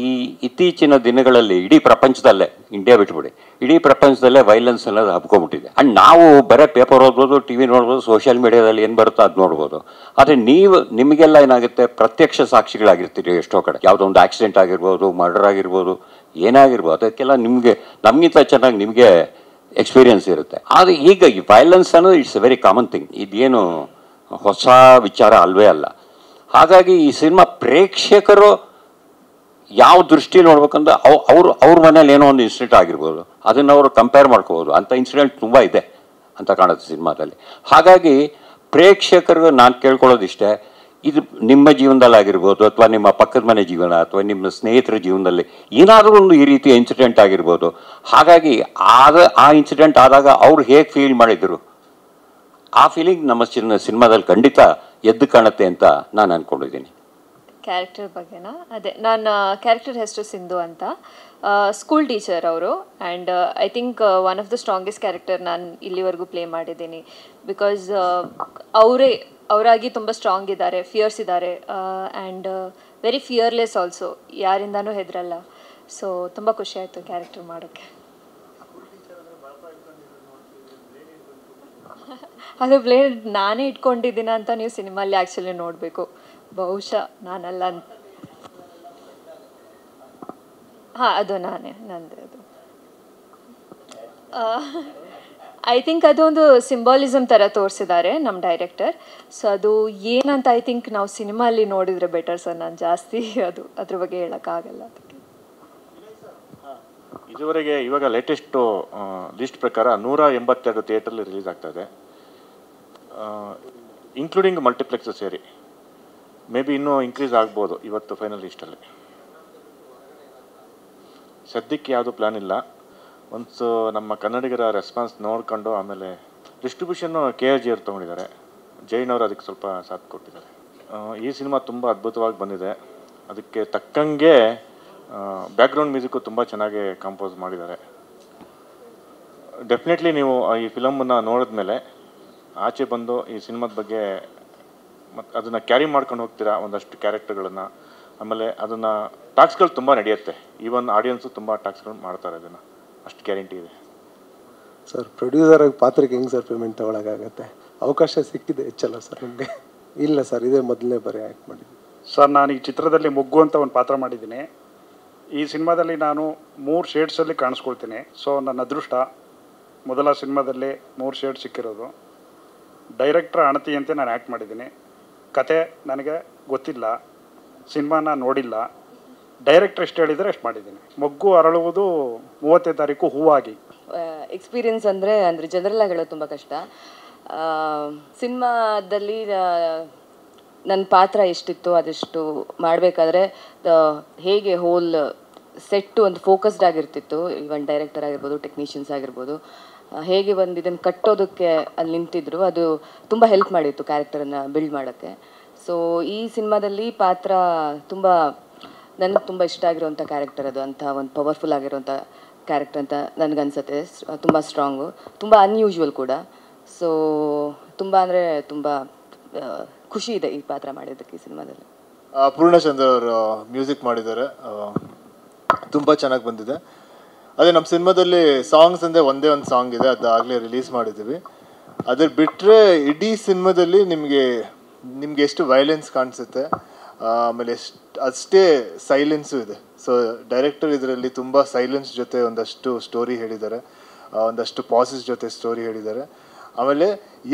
ಈ ಇತ್ತೀಚಿನ ದಿನಗಳಲ್ಲಿ ಇಡೀ ಪ್ರಪಂಚದಲ್ಲೇ ಇಂಡಿಯಾ ಬಿಟ್ಬಿಡಿ, ಇಡೀ ಪ್ರಪಂಚದಲ್ಲೇ ವೈಲೆನ್ಸ್ ಅನ್ನೋದು ಹಬ್ಕೊಂಡ್ಬಿಟ್ಟಿದೆ. ಆ್ಯಂಡ್ ನಾವು ಬರೀ ಪೇಪರ್ ಓದ್ಬೋದು ಟಿ ವಿ ನೋಡ್ಬೋದು ಸೋಷಿಯಲ್ ಮೀಡಿಯಾದಲ್ಲಿ ಏನು ಬರುತ್ತೋ ಅದು ನೋಡ್ಬೋದು. ಆದರೆ ನೀವು, ನಿಮಗೆಲ್ಲ ಏನಾಗುತ್ತೆ? ಪ್ರತ್ಯಕ್ಷ ಸಾಕ್ಷಿಗಳಾಗಿರ್ತೀರಿ ಎಷ್ಟೋ ಕಡೆ. ಯಾವುದೋ ಒಂದು ಆಕ್ಸಿಡೆಂಟ್ ಆಗಿರ್ಬೋದು ಮರ್ಡರ್ ಆಗಿರ್ಬೋದು, ಏನಾಗಿರ್ಬೋದು, ಅದಕ್ಕೆಲ್ಲ ನಿಮಗೆ, ನಮಗಿಂತ ಚೆನ್ನಾಗಿ ನಿಮಗೆ ಎಕ್ಸ್ಪೀರಿಯನ್ಸ್ ಇರುತ್ತೆ. ಆದರೆ ಈಗ ಈ ವೈಲೆನ್ಸ್ ಅನ್ನೋದು it's a very common thing ಇದೇನು ಹೊಸ ವಿಚಾರ ಅಲ್ವೇ ಅಲ್ಲ. ಹಾಗಾಗಿ ಈ ಸಿನಿಮಾ ಪ್ರೇಕ್ಷಕರು ಯಾವ ದೃಷ್ಟಿ ನೋಡ್ಬೇಕಂದ್ರೆ ಅವ್, ಅವರು, ಅವ್ರ ಮನೇಲಿ ಏನೋ ಒಂದು ಇನ್ಸಿಡೆಂಟ್ ಆಗಿರ್ಬೋದು, ಅದನ್ನು ಅವರು ಕಂಪೇರ್ ಮಾಡ್ಕೋಬೋದು. ಅಂಥ ಇನ್ಸಿಡೆಂಟ್ ತುಂಬ ಇದೆ ಅಂತ ಕಾಣುತ್ತೆ ಸಿನಿಮಾದಲ್ಲಿ. ಹಾಗಾಗಿ ಪ್ರೇಕ್ಷಕರು ನಾನು ಕೇಳ್ಕೊಳ್ಳೋದಿಷ್ಟೇ, ಇದು ನಿಮ್ಮ ಜೀವನದಲ್ಲಿ ಆಗಿರ್ಬೋದು ಅಥವಾ ನಿಮ್ಮ ಪಕ್ಕದ ಮನೆ ಜೀವನ ಅಥವಾ ನಿಮ್ಮ ಸ್ನೇಹಿತರ ಜೀವನದಲ್ಲಿ ಏನಾದರೂ ಒಂದು ಈ ರೀತಿಯ ಇನ್ಸಿಡೆಂಟ್ ಆಗಿರ್ಬೋದು. ಹಾಗಾಗಿ ಆದ, ಆ ಇನ್ಸಿಡೆಂಟ್ ಆದಾಗ ಅವ್ರು ಹೇಗೆ ಫೀಲ್ ಮಾಡಿದರು? ಆ ಫೀಲಿಂಗ್ ನಮ್ಮ ಸಿನಿಮಾ ಸಿನಿಮಾದಲ್ಲಿ ಖಂಡಿತ ಎದ್ದು ಕಾಣುತ್ತೆ ಅಂತ ನಾನು ಅನ್ಕೊಂಡಿದ್ದೀನಿ. ಕ್ಯಾರೆಕ್ಟರ್ ಬಗ್ಗೆನಾ? ಅದೇ ನನ್ನ ಕ್ಯಾರೆಕ್ಟರ್ ಹೆಸರು ಸಿಂಧು ಅಂತ. ಸ್ಕೂಲ್ ಟೀಚರ್ ಅವರು. And I think one of the strongest character ನಾನು ಇಲ್ಲಿವರೆಗೂ ಪ್ಲೇ ಮಾಡಿದ್ದೀನಿ. ಬಿಕಾಸ್ ಅವರೇ, ಅವರಾಗಿ ತುಂಬ ಸ್ಟ್ರಾಂಗ್ ಇದ್ದಾರೆ ಫಿಯರ್ಸ್ ಇದ್ದಾರೆ. ಆ್ಯಂಡ್ ವೆರಿ ಫಿಯರ್ಲೆಸ್ ಆಲ್ಸೋ ಯಾರಿಂದನೂ ಹೆದರಲ್ಲ. ಸೊ ತುಂಬ ಖುಷಿ ಆಯಿತು ಕ್ಯಾರೆಕ್ಟರ್ ಮಾಡೋಕ್ಕೆ. ಅದು ಬ್ಲೇಡ್ ನಾನೇ ಇಟ್ಕೊಂಡಿದ್ದೀನ ಅಂತ ನೀವು ಸಿನಿಮಾಲಿ ಆ್ಯಕ್ಚುಲಿ ನೋಡಬೇಕು. ಬಹುಶಃ ನಾನಲ್ಲ ಅಂತ. ಹಾಂ, ಅದು ನಾನೇ, ನಂದೇ ಅದು. ಐ ಥಿಂಕ್ ಅದೊಂದು ಸಿಂಬಾಲಿಸಮ್ ಥರ ತೋರಿಸಿದ್ದಾರೆ ನಮ್ಮ ಡೈರೆಕ್ಟರ್ ಸೊ ಅದು ಏನಂತ ಐ ಥಿಂಕ್ ನಾವು ಸಿನಿಮಾಲಿ ನೋಡಿದರೆ ಬೆಟರ್ ಸರ್ ನಾನು ಜಾಸ್ತಿ ಅದು, ಅದ್ರ ಬಗ್ಗೆ ಹೇಳೋಕ್ಕಾಗಲ್ಲ ಅದಕ್ಕೆ. ಇದುವರೆಗೆ ಇವಾಗ ಲೇಟೆಸ್ಟು ಲಿಸ್ಟ್ ಪ್ರಕಾರ ನೂರ ಎಂಬತ್ತೆರಡು ಥಿಯೇಟ್ರಲ್ಲಿ ರಿಲೀಸ್ ಆಗ್ತಾ ಇದೆ. ಇನ್ಕ್ಲೂಡಿಂಗ್ ಮಲ್ಟಿಪ್ಲೆಕ್ಸ್ ಸೇರಿ. ಮೇ ಬಿ ಇನ್ನೂ ಇನ್ಕ್ರೀಸ್ ಆಗ್ಬೋದು ಇವತ್ತು ಫೈನಲ್ ಲಿಸ್ಟಲ್ಲಿ ಸದ್ಯಕ್ಕೆ ಯಾವುದು ಪ್ಲ್ಯಾನ್ ಇಲ್ಲ. ಒನ್ಸು ನಮ್ಮ ಕನ್ನಡಿಗರ ರೆಸ್ಪಾನ್ಸ್ ನೋಡ್ಕೊಂಡು ಆಮೇಲೆ ಡಿಸ್ಟ್ರಿಬ್ಯೂಷನ್ನು ಕೆ ಆರ್ ಜಿ ಅವ್ರು ತೊಗೊಂಡಿದ್ದಾರೆ. ಜೈನ್ ಅವರು ಅದಕ್ಕೆ ಸ್ವಲ್ಪ ಸಾಥ್ ಕೊಟ್ಟಿದ್ದಾರೆ. ಈ ಸಿನಿಮಾ ತುಂಬ ಅದ್ಭುತವಾಗಿ ಬಂದಿದೆ. ಅದಕ್ಕೆ ತಕ್ಕಂಗೆ ಬ್ಯಾಕ್ಗ್ರೌಂಡ್ ಮ್ಯೂಸಿಕ್ಕು ತುಂಬ ಚೆನ್ನಾಗಿ ಕಂಪೋಸ್ ಮಾಡಿದ್ದಾರೆ. ಡೆಫಿನೆಟ್ಲಿ ನೀವು ಈ ಫಿಲಮನ್ನು ನೋಡಿದ್ಮೇಲೆ ಆಚೆ ಬಂದು ಈ ಸಿನಿಮಾದ ಬಗ್ಗೆ ಮತ್ತು ಅದನ್ನು ಕ್ಯಾರಿ ಮಾಡ್ಕೊಂಡು ಹೋಗ್ತೀರಾ ಒಂದಷ್ಟು ಕ್ಯಾರೆಕ್ಟರ್ಗಳನ್ನು ಆಮೇಲೆ ಅದನ್ನು ಟಾಕ್ಸ್ಗಳು ತುಂಬ ನಡೆಯುತ್ತೆ. ಈವನ್ ಆಡಿಯನ್ಸು ತುಂಬ ಟಾಕ್ಸ್ಗಳು ಮಾಡ್ತಾರೆ ಅದನ್ನು. ಅಷ್ಟು ಗ್ಯಾರಂಟಿ ಇದೆ. ಸರ್ ಪ್ರೊಡ್ಯೂಸರ್ ಆಗಿ ಪಾತ್ರಕ್ಕೆ ಹೆಂಗೆ ಸರ್ ಪೇಮೆಂಟ್ ತೊಗೊಳಕ್ಕಾಗತ್ತೆ? ಅವಕಾಶ ಸಿಕ್ಕಿದೆ ಹೆಚ್ಚಲ್ಲ ಸರ್ ನಿಮಗೆ? ಇಲ್ಲ ಸರ್ ಇದೇ ಮೊದಲನೇ ಬಾರಿ ಆ್ಯಕ್ಟ್ ಮಾಡಿದ್ದೀನಿ ಸರ್ ನಾನು ಈ ಚಿತ್ರದಲ್ಲಿ ಮೊಗ್ಗು ಅಂತ ಒಂದು ಪಾತ್ರ ಮಾಡಿದ್ದೀನಿ. ಈ ಸಿನಿಮಾದಲ್ಲಿ ನಾನು ಮೂರು ಶೇಡ್ಸಲ್ಲಿ ಕಾಣಿಸ್ಕೊಳ್ತೀನಿ. ಸೊ ನನ್ನ ಅದೃಷ್ಟ ಮೊದಲ ಸಿನಿಮಾದಲ್ಲಿ ಮೂರು ಶೇಡ್ ಸಿಕ್ಕಿರೋದು. ಡೈರೆಕ್ಟ್ರ್ ಅಣತಿಯಂತೆ ನಾನು ಆ್ಯಕ್ಟ್ ಮಾಡಿದ್ದೀನಿ. ಕತೆ ನನಗೆ ಗೊತ್ತಿಲ್ಲ, ಸಿನಿಮಾನ ನೋಡಿಲ್ಲ. ಡೈರೆಕ್ಟ್ರ್ ಎಷ್ಟು ಹೇಳಿದರೆ ಅಷ್ಟು ಮಾಡಿದ್ದೀನಿ. ಮೊಗ್ಗು ಅರಳುವುದು ಮೂವತ್ತನೇ ತಾರೀಕು ಹೂವಾಗಿ. ಎಕ್ಸ್ಪೀರಿಯನ್ಸ್ ಅಂದರೆ ಅಂದರೆ ಜನರಲ್ ಆಗಿ ಹೇಳೋದು ತುಂಬ ಕಷ್ಟ. ಸಿನಿಮಾದಲ್ಲಿ ನನ್ನ ಪಾತ್ರ ಎಷ್ಟಿತ್ತು, ಅದೆಷ್ಟು ಮಾಡಬೇಕಾದ್ರೆ ಹೇಗೆ ಹೋಲ್ ಸೆಟ್ಟು ಒಂದು ಫೋಕಸ್ಡ್ ಆಗಿರ್ತಿತ್ತು. ಈವನ್ ಡೈರೆಕ್ಟರ್ ಆಗಿರ್ಬೋದು ಟೆಕ್ನಿಷಿಯನ್ಸ್ ಆಗಿರ್ಬೋದು. ಹೇಗೆ ಒಂದು ಇದನ್ನು ಕಟ್ಟೋದಕ್ಕೆ ಅಲ್ಲಿ ನಿಂತಿದ್ರು, ಅದು ತುಂಬ ಹೆಲ್ಪ್ ಮಾಡಿತ್ತು ಕ್ಯಾರೆಕ್ಟರನ್ನು ಬಿಲ್ಡ್ ಮಾಡೋಕ್ಕೆ. ಸೊ ಈ ಸಿನಿಮಾದಲ್ಲಿ ಪಾತ್ರ ತುಂಬ, ನನಗೆ ತುಂಬ ಇಷ್ಟ ಆಗಿರುವಂಥ ಕ್ಯಾರೆಕ್ಟರ್ ಅದು ಅಂತ ಒಂದು ಪವರ್ಫುಲ್ ಆಗಿರುವಂಥ ಕ್ಯಾರೆಕ್ಟರ್ ಅಂತ ನನಗನ್ಸುತ್ತೆ ತುಂಬ ಸ್ಟ್ರಾಂಗು ತುಂಬ ಅನ್ಯೂಶುವಲ್ ಕೂಡ. ಸೊ ತುಂಬ ಅಂದರೆ ತುಂಬ ಖುಷಿ ಇದೆ ಈ ಪಾತ್ರ ಮಾಡಿದ್ದಕ್ಕೆ ಈ ಸಿನಿಮಾದಲ್ಲಿ. ಪೂರ್ಣಚಂದ್ರ ಅವರು ಮ್ಯೂಸಿಕ್ ಮಾಡಿದ್ದಾರೆ. ತುಂಬ ಚೆನ್ನಾಗಿ ಬಂದಿದೆ. ಅದೇ ನಮ್ಮ ಸಿನಿಮಾದಲ್ಲಿ ಸಾಂಗ್ಸ್ ಅಂದರೆ ಒಂದೇ ಒಂದು ಸಾಂಗ್ ಇದೆ, ಅದು ಆಗಲೇ ರಿಲೀಸ್ ಮಾಡಿದ್ದೀವಿ. ಅದ್ರ ಬಿಟ್ಟರೆ ಇಡೀ ಸಿನಿಮಾದಲ್ಲಿ ನಿಮಗೆ, ನಿಮ್ಗೆ ಎಷ್ಟು ವೈಲೆನ್ಸ್ ಕಾಣಿಸುತ್ತೆ, ಆಮೇಲೆ ಎಷ್ಟು, ಅಷ್ಟೇ ಸೈಲೆನ್ಸು ಇದೆ. ಸೊ ಡೈರೆಕ್ಟರ್ ಇದರಲ್ಲಿ ತುಂಬ ಸೈಲೆನ್ಸ್ ಜೊತೆ ಒಂದಷ್ಟು ಸ್ಟೋರಿ ಹೇಳಿದ್ದಾರೆ ಒಂದಷ್ಟು ಪಾಸಸ್ ಜೊತೆ ಸ್ಟೋರಿ ಹೇಳಿದ್ದಾರೆ. ಆಮೇಲೆ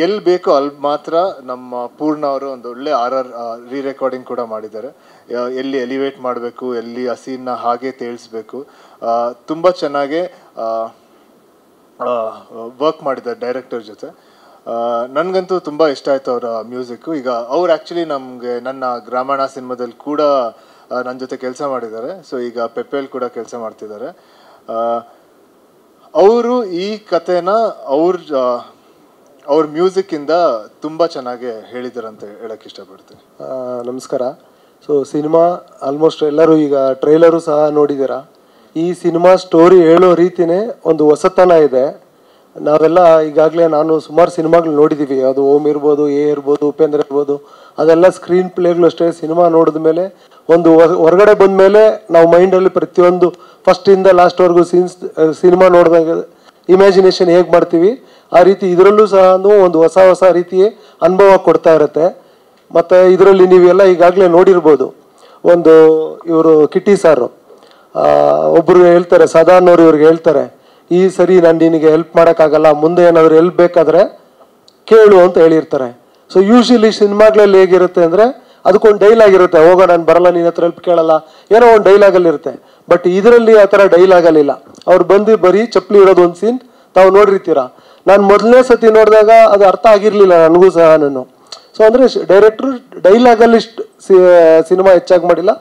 ಎಲ್ಲಿ ಬೇಕೋ ಅಲ್ಲಿ ಮಾತ್ರ ನಮ್ಮ ಪೂರ್ಣ ಅವರು ಒಂದು ಒಳ್ಳೆ ಆರ್ ಆರ್ ರೀ ರೆಕಾರ್ಡಿಂಗ್ ಕೂಡ ಮಾಡಿದ್ದಾರೆ. ಎಲ್ಲಿ ಎಲಿವೇಟ್ ಮಾಡಬೇಕು, ಎಲ್ಲಿ ಹಸಿನ ಹಾಗೆ ತೇಳಿಸ್ಬೇಕು ತುಂಬ ಚೆನ್ನಾಗಿ ವರ್ಕ್ ಮಾಡಿದ್ದಾರೆ ಡೈರೆಕ್ಟರ್ ಜೊತೆ. ನನಗಂತೂ ತುಂಬ ಇಷ್ಟ ಆಯಿತು ಅವರ ಮ್ಯೂಸಿಕ್ಕು ಈಗ ಅವ್ರು ಆ್ಯಕ್ಚುಲಿ ನಮಗೆ, ನನ್ನ ಗ್ರಾಮೀಣ ಸಿನಿಮಾದಲ್ಲಿ ಕೂಡ ನನ್ನ ಜೊತೆ ಕೆಲಸ ಮಾಡಿದ್ದಾರೆ. ಸೊ ಈಗ ಪೆಪ್ಪೆಲ್ ಕೂಡ ಕೆಲಸ ಮಾಡ್ತಿದ್ದಾರೆ. ಅವರು ಈ ಕಥೆನ ಅವ್ರ ಅವ್ರ ಮ್ಯೂಸಿಕ್ಕಿಂದ ತುಂಬ ಚೆನ್ನಾಗಿ ಹೇಳಿದಾರಂತ ಹೇಳಕ್ಕೆ ಇಷ್ಟಪಡ್ತೀನಿ. ನಮಸ್ಕಾರ. ಸೊ ಸಿನಿಮಾ ಆಲ್ಮೋಸ್ಟ್ ಎಲ್ಲರೂ ಈಗ ಟ್ರೈಲರು ಸಹ ನೋಡಿದ್ದೀರ? ಈ ಸಿನಿಮಾ ಸ್ಟೋರಿ ಹೇಳೋ ರೀತಿನೇ ಒಂದು ಹೊಸತನ ಇದೆ. ನಾವೆಲ್ಲ ಈಗಾಗಲೇ ನಾನು ಸುಮಾರು ಸಿನಿಮಾಗಳು ನೋಡಿದ್ದೀವಿ. ಅದು ಓಮ್ ಇರ್ಬೋದು, ಎ ಇರ್ಬೋದು, ಉಪೇಂದ್ರ ಇರ್ಬೋದು. ಅದೆಲ್ಲ ಸ್ಕ್ರೀನ್ ಪ್ಲೇಗಳು ಅಷ್ಟೇ. ಸಿನಿಮಾ ನೋಡಿದ ಮೇಲೆ ಒಂದು ಹೊರ- ಹೊರಗಡೆ ಬಂದ ಮೇಲೆ ನಾವು ಮೈಂಡಲ್ಲಿ ಪ್ರತಿಯೊಂದು ಫಸ್ಟಿಂದ ಲಾಸ್ಟ್ವರೆಗೂ ಸೀನ್ಸ್ ಸಿನಿಮಾ ನೋಡಿದಾಗ ಇಮ್ಯಾಜಿನೇಷನ್ ಹೇಗೆ ಮಾಡ್ತೀವಿ, ಆ ರೀತಿ ಇದರಲ್ಲೂ ಸಹ ಒಂದು ಹೊಸ ಹೊಸ ರೀತಿಯೇ ಅನುಭವ ಕೊಡ್ತಾ ಇರುತ್ತೆ. ಮತ್ತು ಇದರಲ್ಲಿ ನೀವೆಲ್ಲ ಈಗಾಗಲೇ ನೋಡಿರ್ಬೋದು. ಒಂದು ಇವರು ಕಿಟ್ಟಿ ಸಾರು. ಒಬ್ಬರು ಹೇಳ್ತಾರೆ ಸದಾನವ್ರು ಇವ್ರಿಗೆ ಹೇಳ್ತಾರೆ, ಈ ಸರಿ ನಾನು ನಿನಗೆ ಹೆಲ್ಪ್ ಮಾಡೋಕ್ಕಾಗಲ್ಲ, ಮುಂದೆ ಏನಾದರೂ ಹೆಲ್ಪ್ ಬೇಕಾದ್ರೆ ಕೇಳು ಅಂತ ಹೇಳಿರ್ತಾರೆ. ಸೊ ಯೂಶ್ವಲಿ ಸಿನಿಮಾಗಳಲ್ಲಿ ಹೇಗಿರುತ್ತೆ ಅಂದರೆ, ಅದಕ್ಕೊಂದು ಡೈಲಾಗ್ ಇರುತ್ತೆ, ಹೋಗೋ, ನಾನು ಬರಲ್ಲ ನಿನ್ನ ಹತ್ರ ಹೆಲ್ಪ್ ಕೇಳಲ್ಲ. ಏನೋ ಒಂದು ಡೈಲಾಗಲ್ಲಿರುತ್ತೆ ಬಟ್ ಇದರಲ್ಲಿ ಆ ಥರ ಡೈಲಾಗಲಿಲ್ಲ ಅವ್ರು ಬಂದು ಬರೀ ಚಪ್ಪಲಿ ಇರೋದು ಒಂದು ಸೀನ್ ತಾವು ನೋಡಿರ್ತೀರ? ನಾನು ಮೊದಲನೇ ಸತಿ ನೋಡಿದಾಗ ಅದು ಅರ್ಥ ಆಗಿರಲಿಲ್ಲ, ನನಗೂ ಸಹ ನಾನು. ಸೊ ಅಂದರೆ ಡೈರೆಕ್ಟ್ರು ಡೈಲಾಗಲ್ಲಿ ಸಿನಿಮಾ ಹೆಚ್ಚಾಗಿ ಮಾಡಿಲ್ಲ.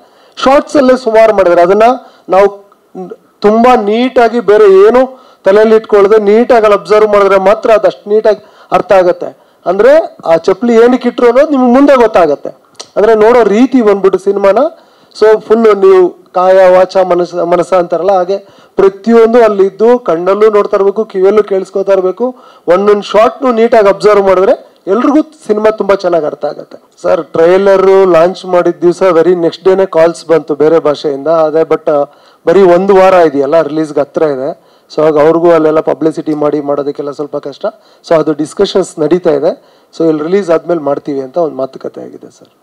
ಶಾರ್ಟ್ಸಲ್ಲೇ ಸುಮಾರು ಮಾಡಿದ್ದಾರೆ ಅದನ್ನು ನಾವು ತುಂಬ ನೀಟಾಗಿ ಬೇರೆ ಏನು ತಲೆಯಲ್ಲಿ ಇಟ್ಕೊಳ್ಳದೆ ನೀಟಾಗಿ ಅಬ್ಸರ್ವ್ ಮಾಡಿದ್ರೆ ಮಾತ್ರ ಅದಷ್ಟು ನೀಟಾಗಿ ಅರ್ಥ ಆಗುತ್ತೆ. ಅಂದರೆ ಆ ಚಪ್ಪಲಿ ಏನಕ್ಕೆ ಇಟ್ಟರು ಅನ್ನೋದು ನಿಮ್ಗೆ ಮುಂದೆ ಗೊತ್ತಾಗುತ್ತೆ. ಅಂದರೆ ನೋಡೋ ರೀತಿ ಬಂದ್ಬಿಟ್ಟು ಸಿನಿಮಾನ. ಸೊ ಫುಲ್ಲು ನೀವು ಕಾಯ, ವಾಚ ಮನಸ್ಸ ಮನಸ್ಸ ಅಂತಾರಲ್ಲ, ಹಾಗೆ ಪ್ರತಿಯೊಂದು ಅಲ್ಲಿದ್ದು ಕಣ್ಣಲ್ಲೂ ನೋಡ್ತಾ ಇರಬೇಕು, ಕಿವಿಯಲ್ಲೂ ಕೇಳಿಸ್ಕೊತಾ ಇರಬೇಕು. ಒಂದೊಂದು ಶಾರ್ಟ್ನು ನೀಟಾಗಿ ಅಬ್ಸರ್ವ್ ಮಾಡಿದ್ರೆ ಎಲ್ರಿಗೂ ಸಿನಿಮಾ ತುಂಬ ಚೆನ್ನಾಗಿ ಅರ್ಥ ಆಗುತ್ತೆ. ಸರ್, ಟ್ರೈಲರು ಲಾಂಚ್ ಮಾಡಿದ ದಿವಸ ವೆರಿ ನೆಕ್ಸ್ಟ್ ಡೇನೆ ಕಾಲ್ಸ್ ಬಂತು ಬೇರೆ ಭಾಷೆಯಿಂದ. ಅದೇ ಬಟ್, ಬರೀ ಒಂದು ವಾರ ಇದೆಯಲ್ಲ ರಿಲೀಸ್ಗೆ ಹತ್ರ ಇದೆ. ಸೊ ಆಗ ಅವ್ರಿಗೂ ಅಲ್ಲೆಲ್ಲ ಪಬ್ಲಿಸಿಟಿ ಮಾಡಿ ಮಾಡೋದಕ್ಕೆಲ್ಲ ಸ್ವಲ್ಪ ಕಷ್ಟ. ಸೊ ಅದು ಡಿಸ್ಕಷನ್ಸ್ ನಡೀತಾ ಇದೆ. ಸೊ ಇಲ್ಲಿ ರಿಲೀಸ್ ಆದ್ಮೇಲೆ ಮಾಡ್ತೀವಿ ಅಂತ ಒಂದು ಮಾತುಕತೆ ಆಗಿದೆ, ಸರ್.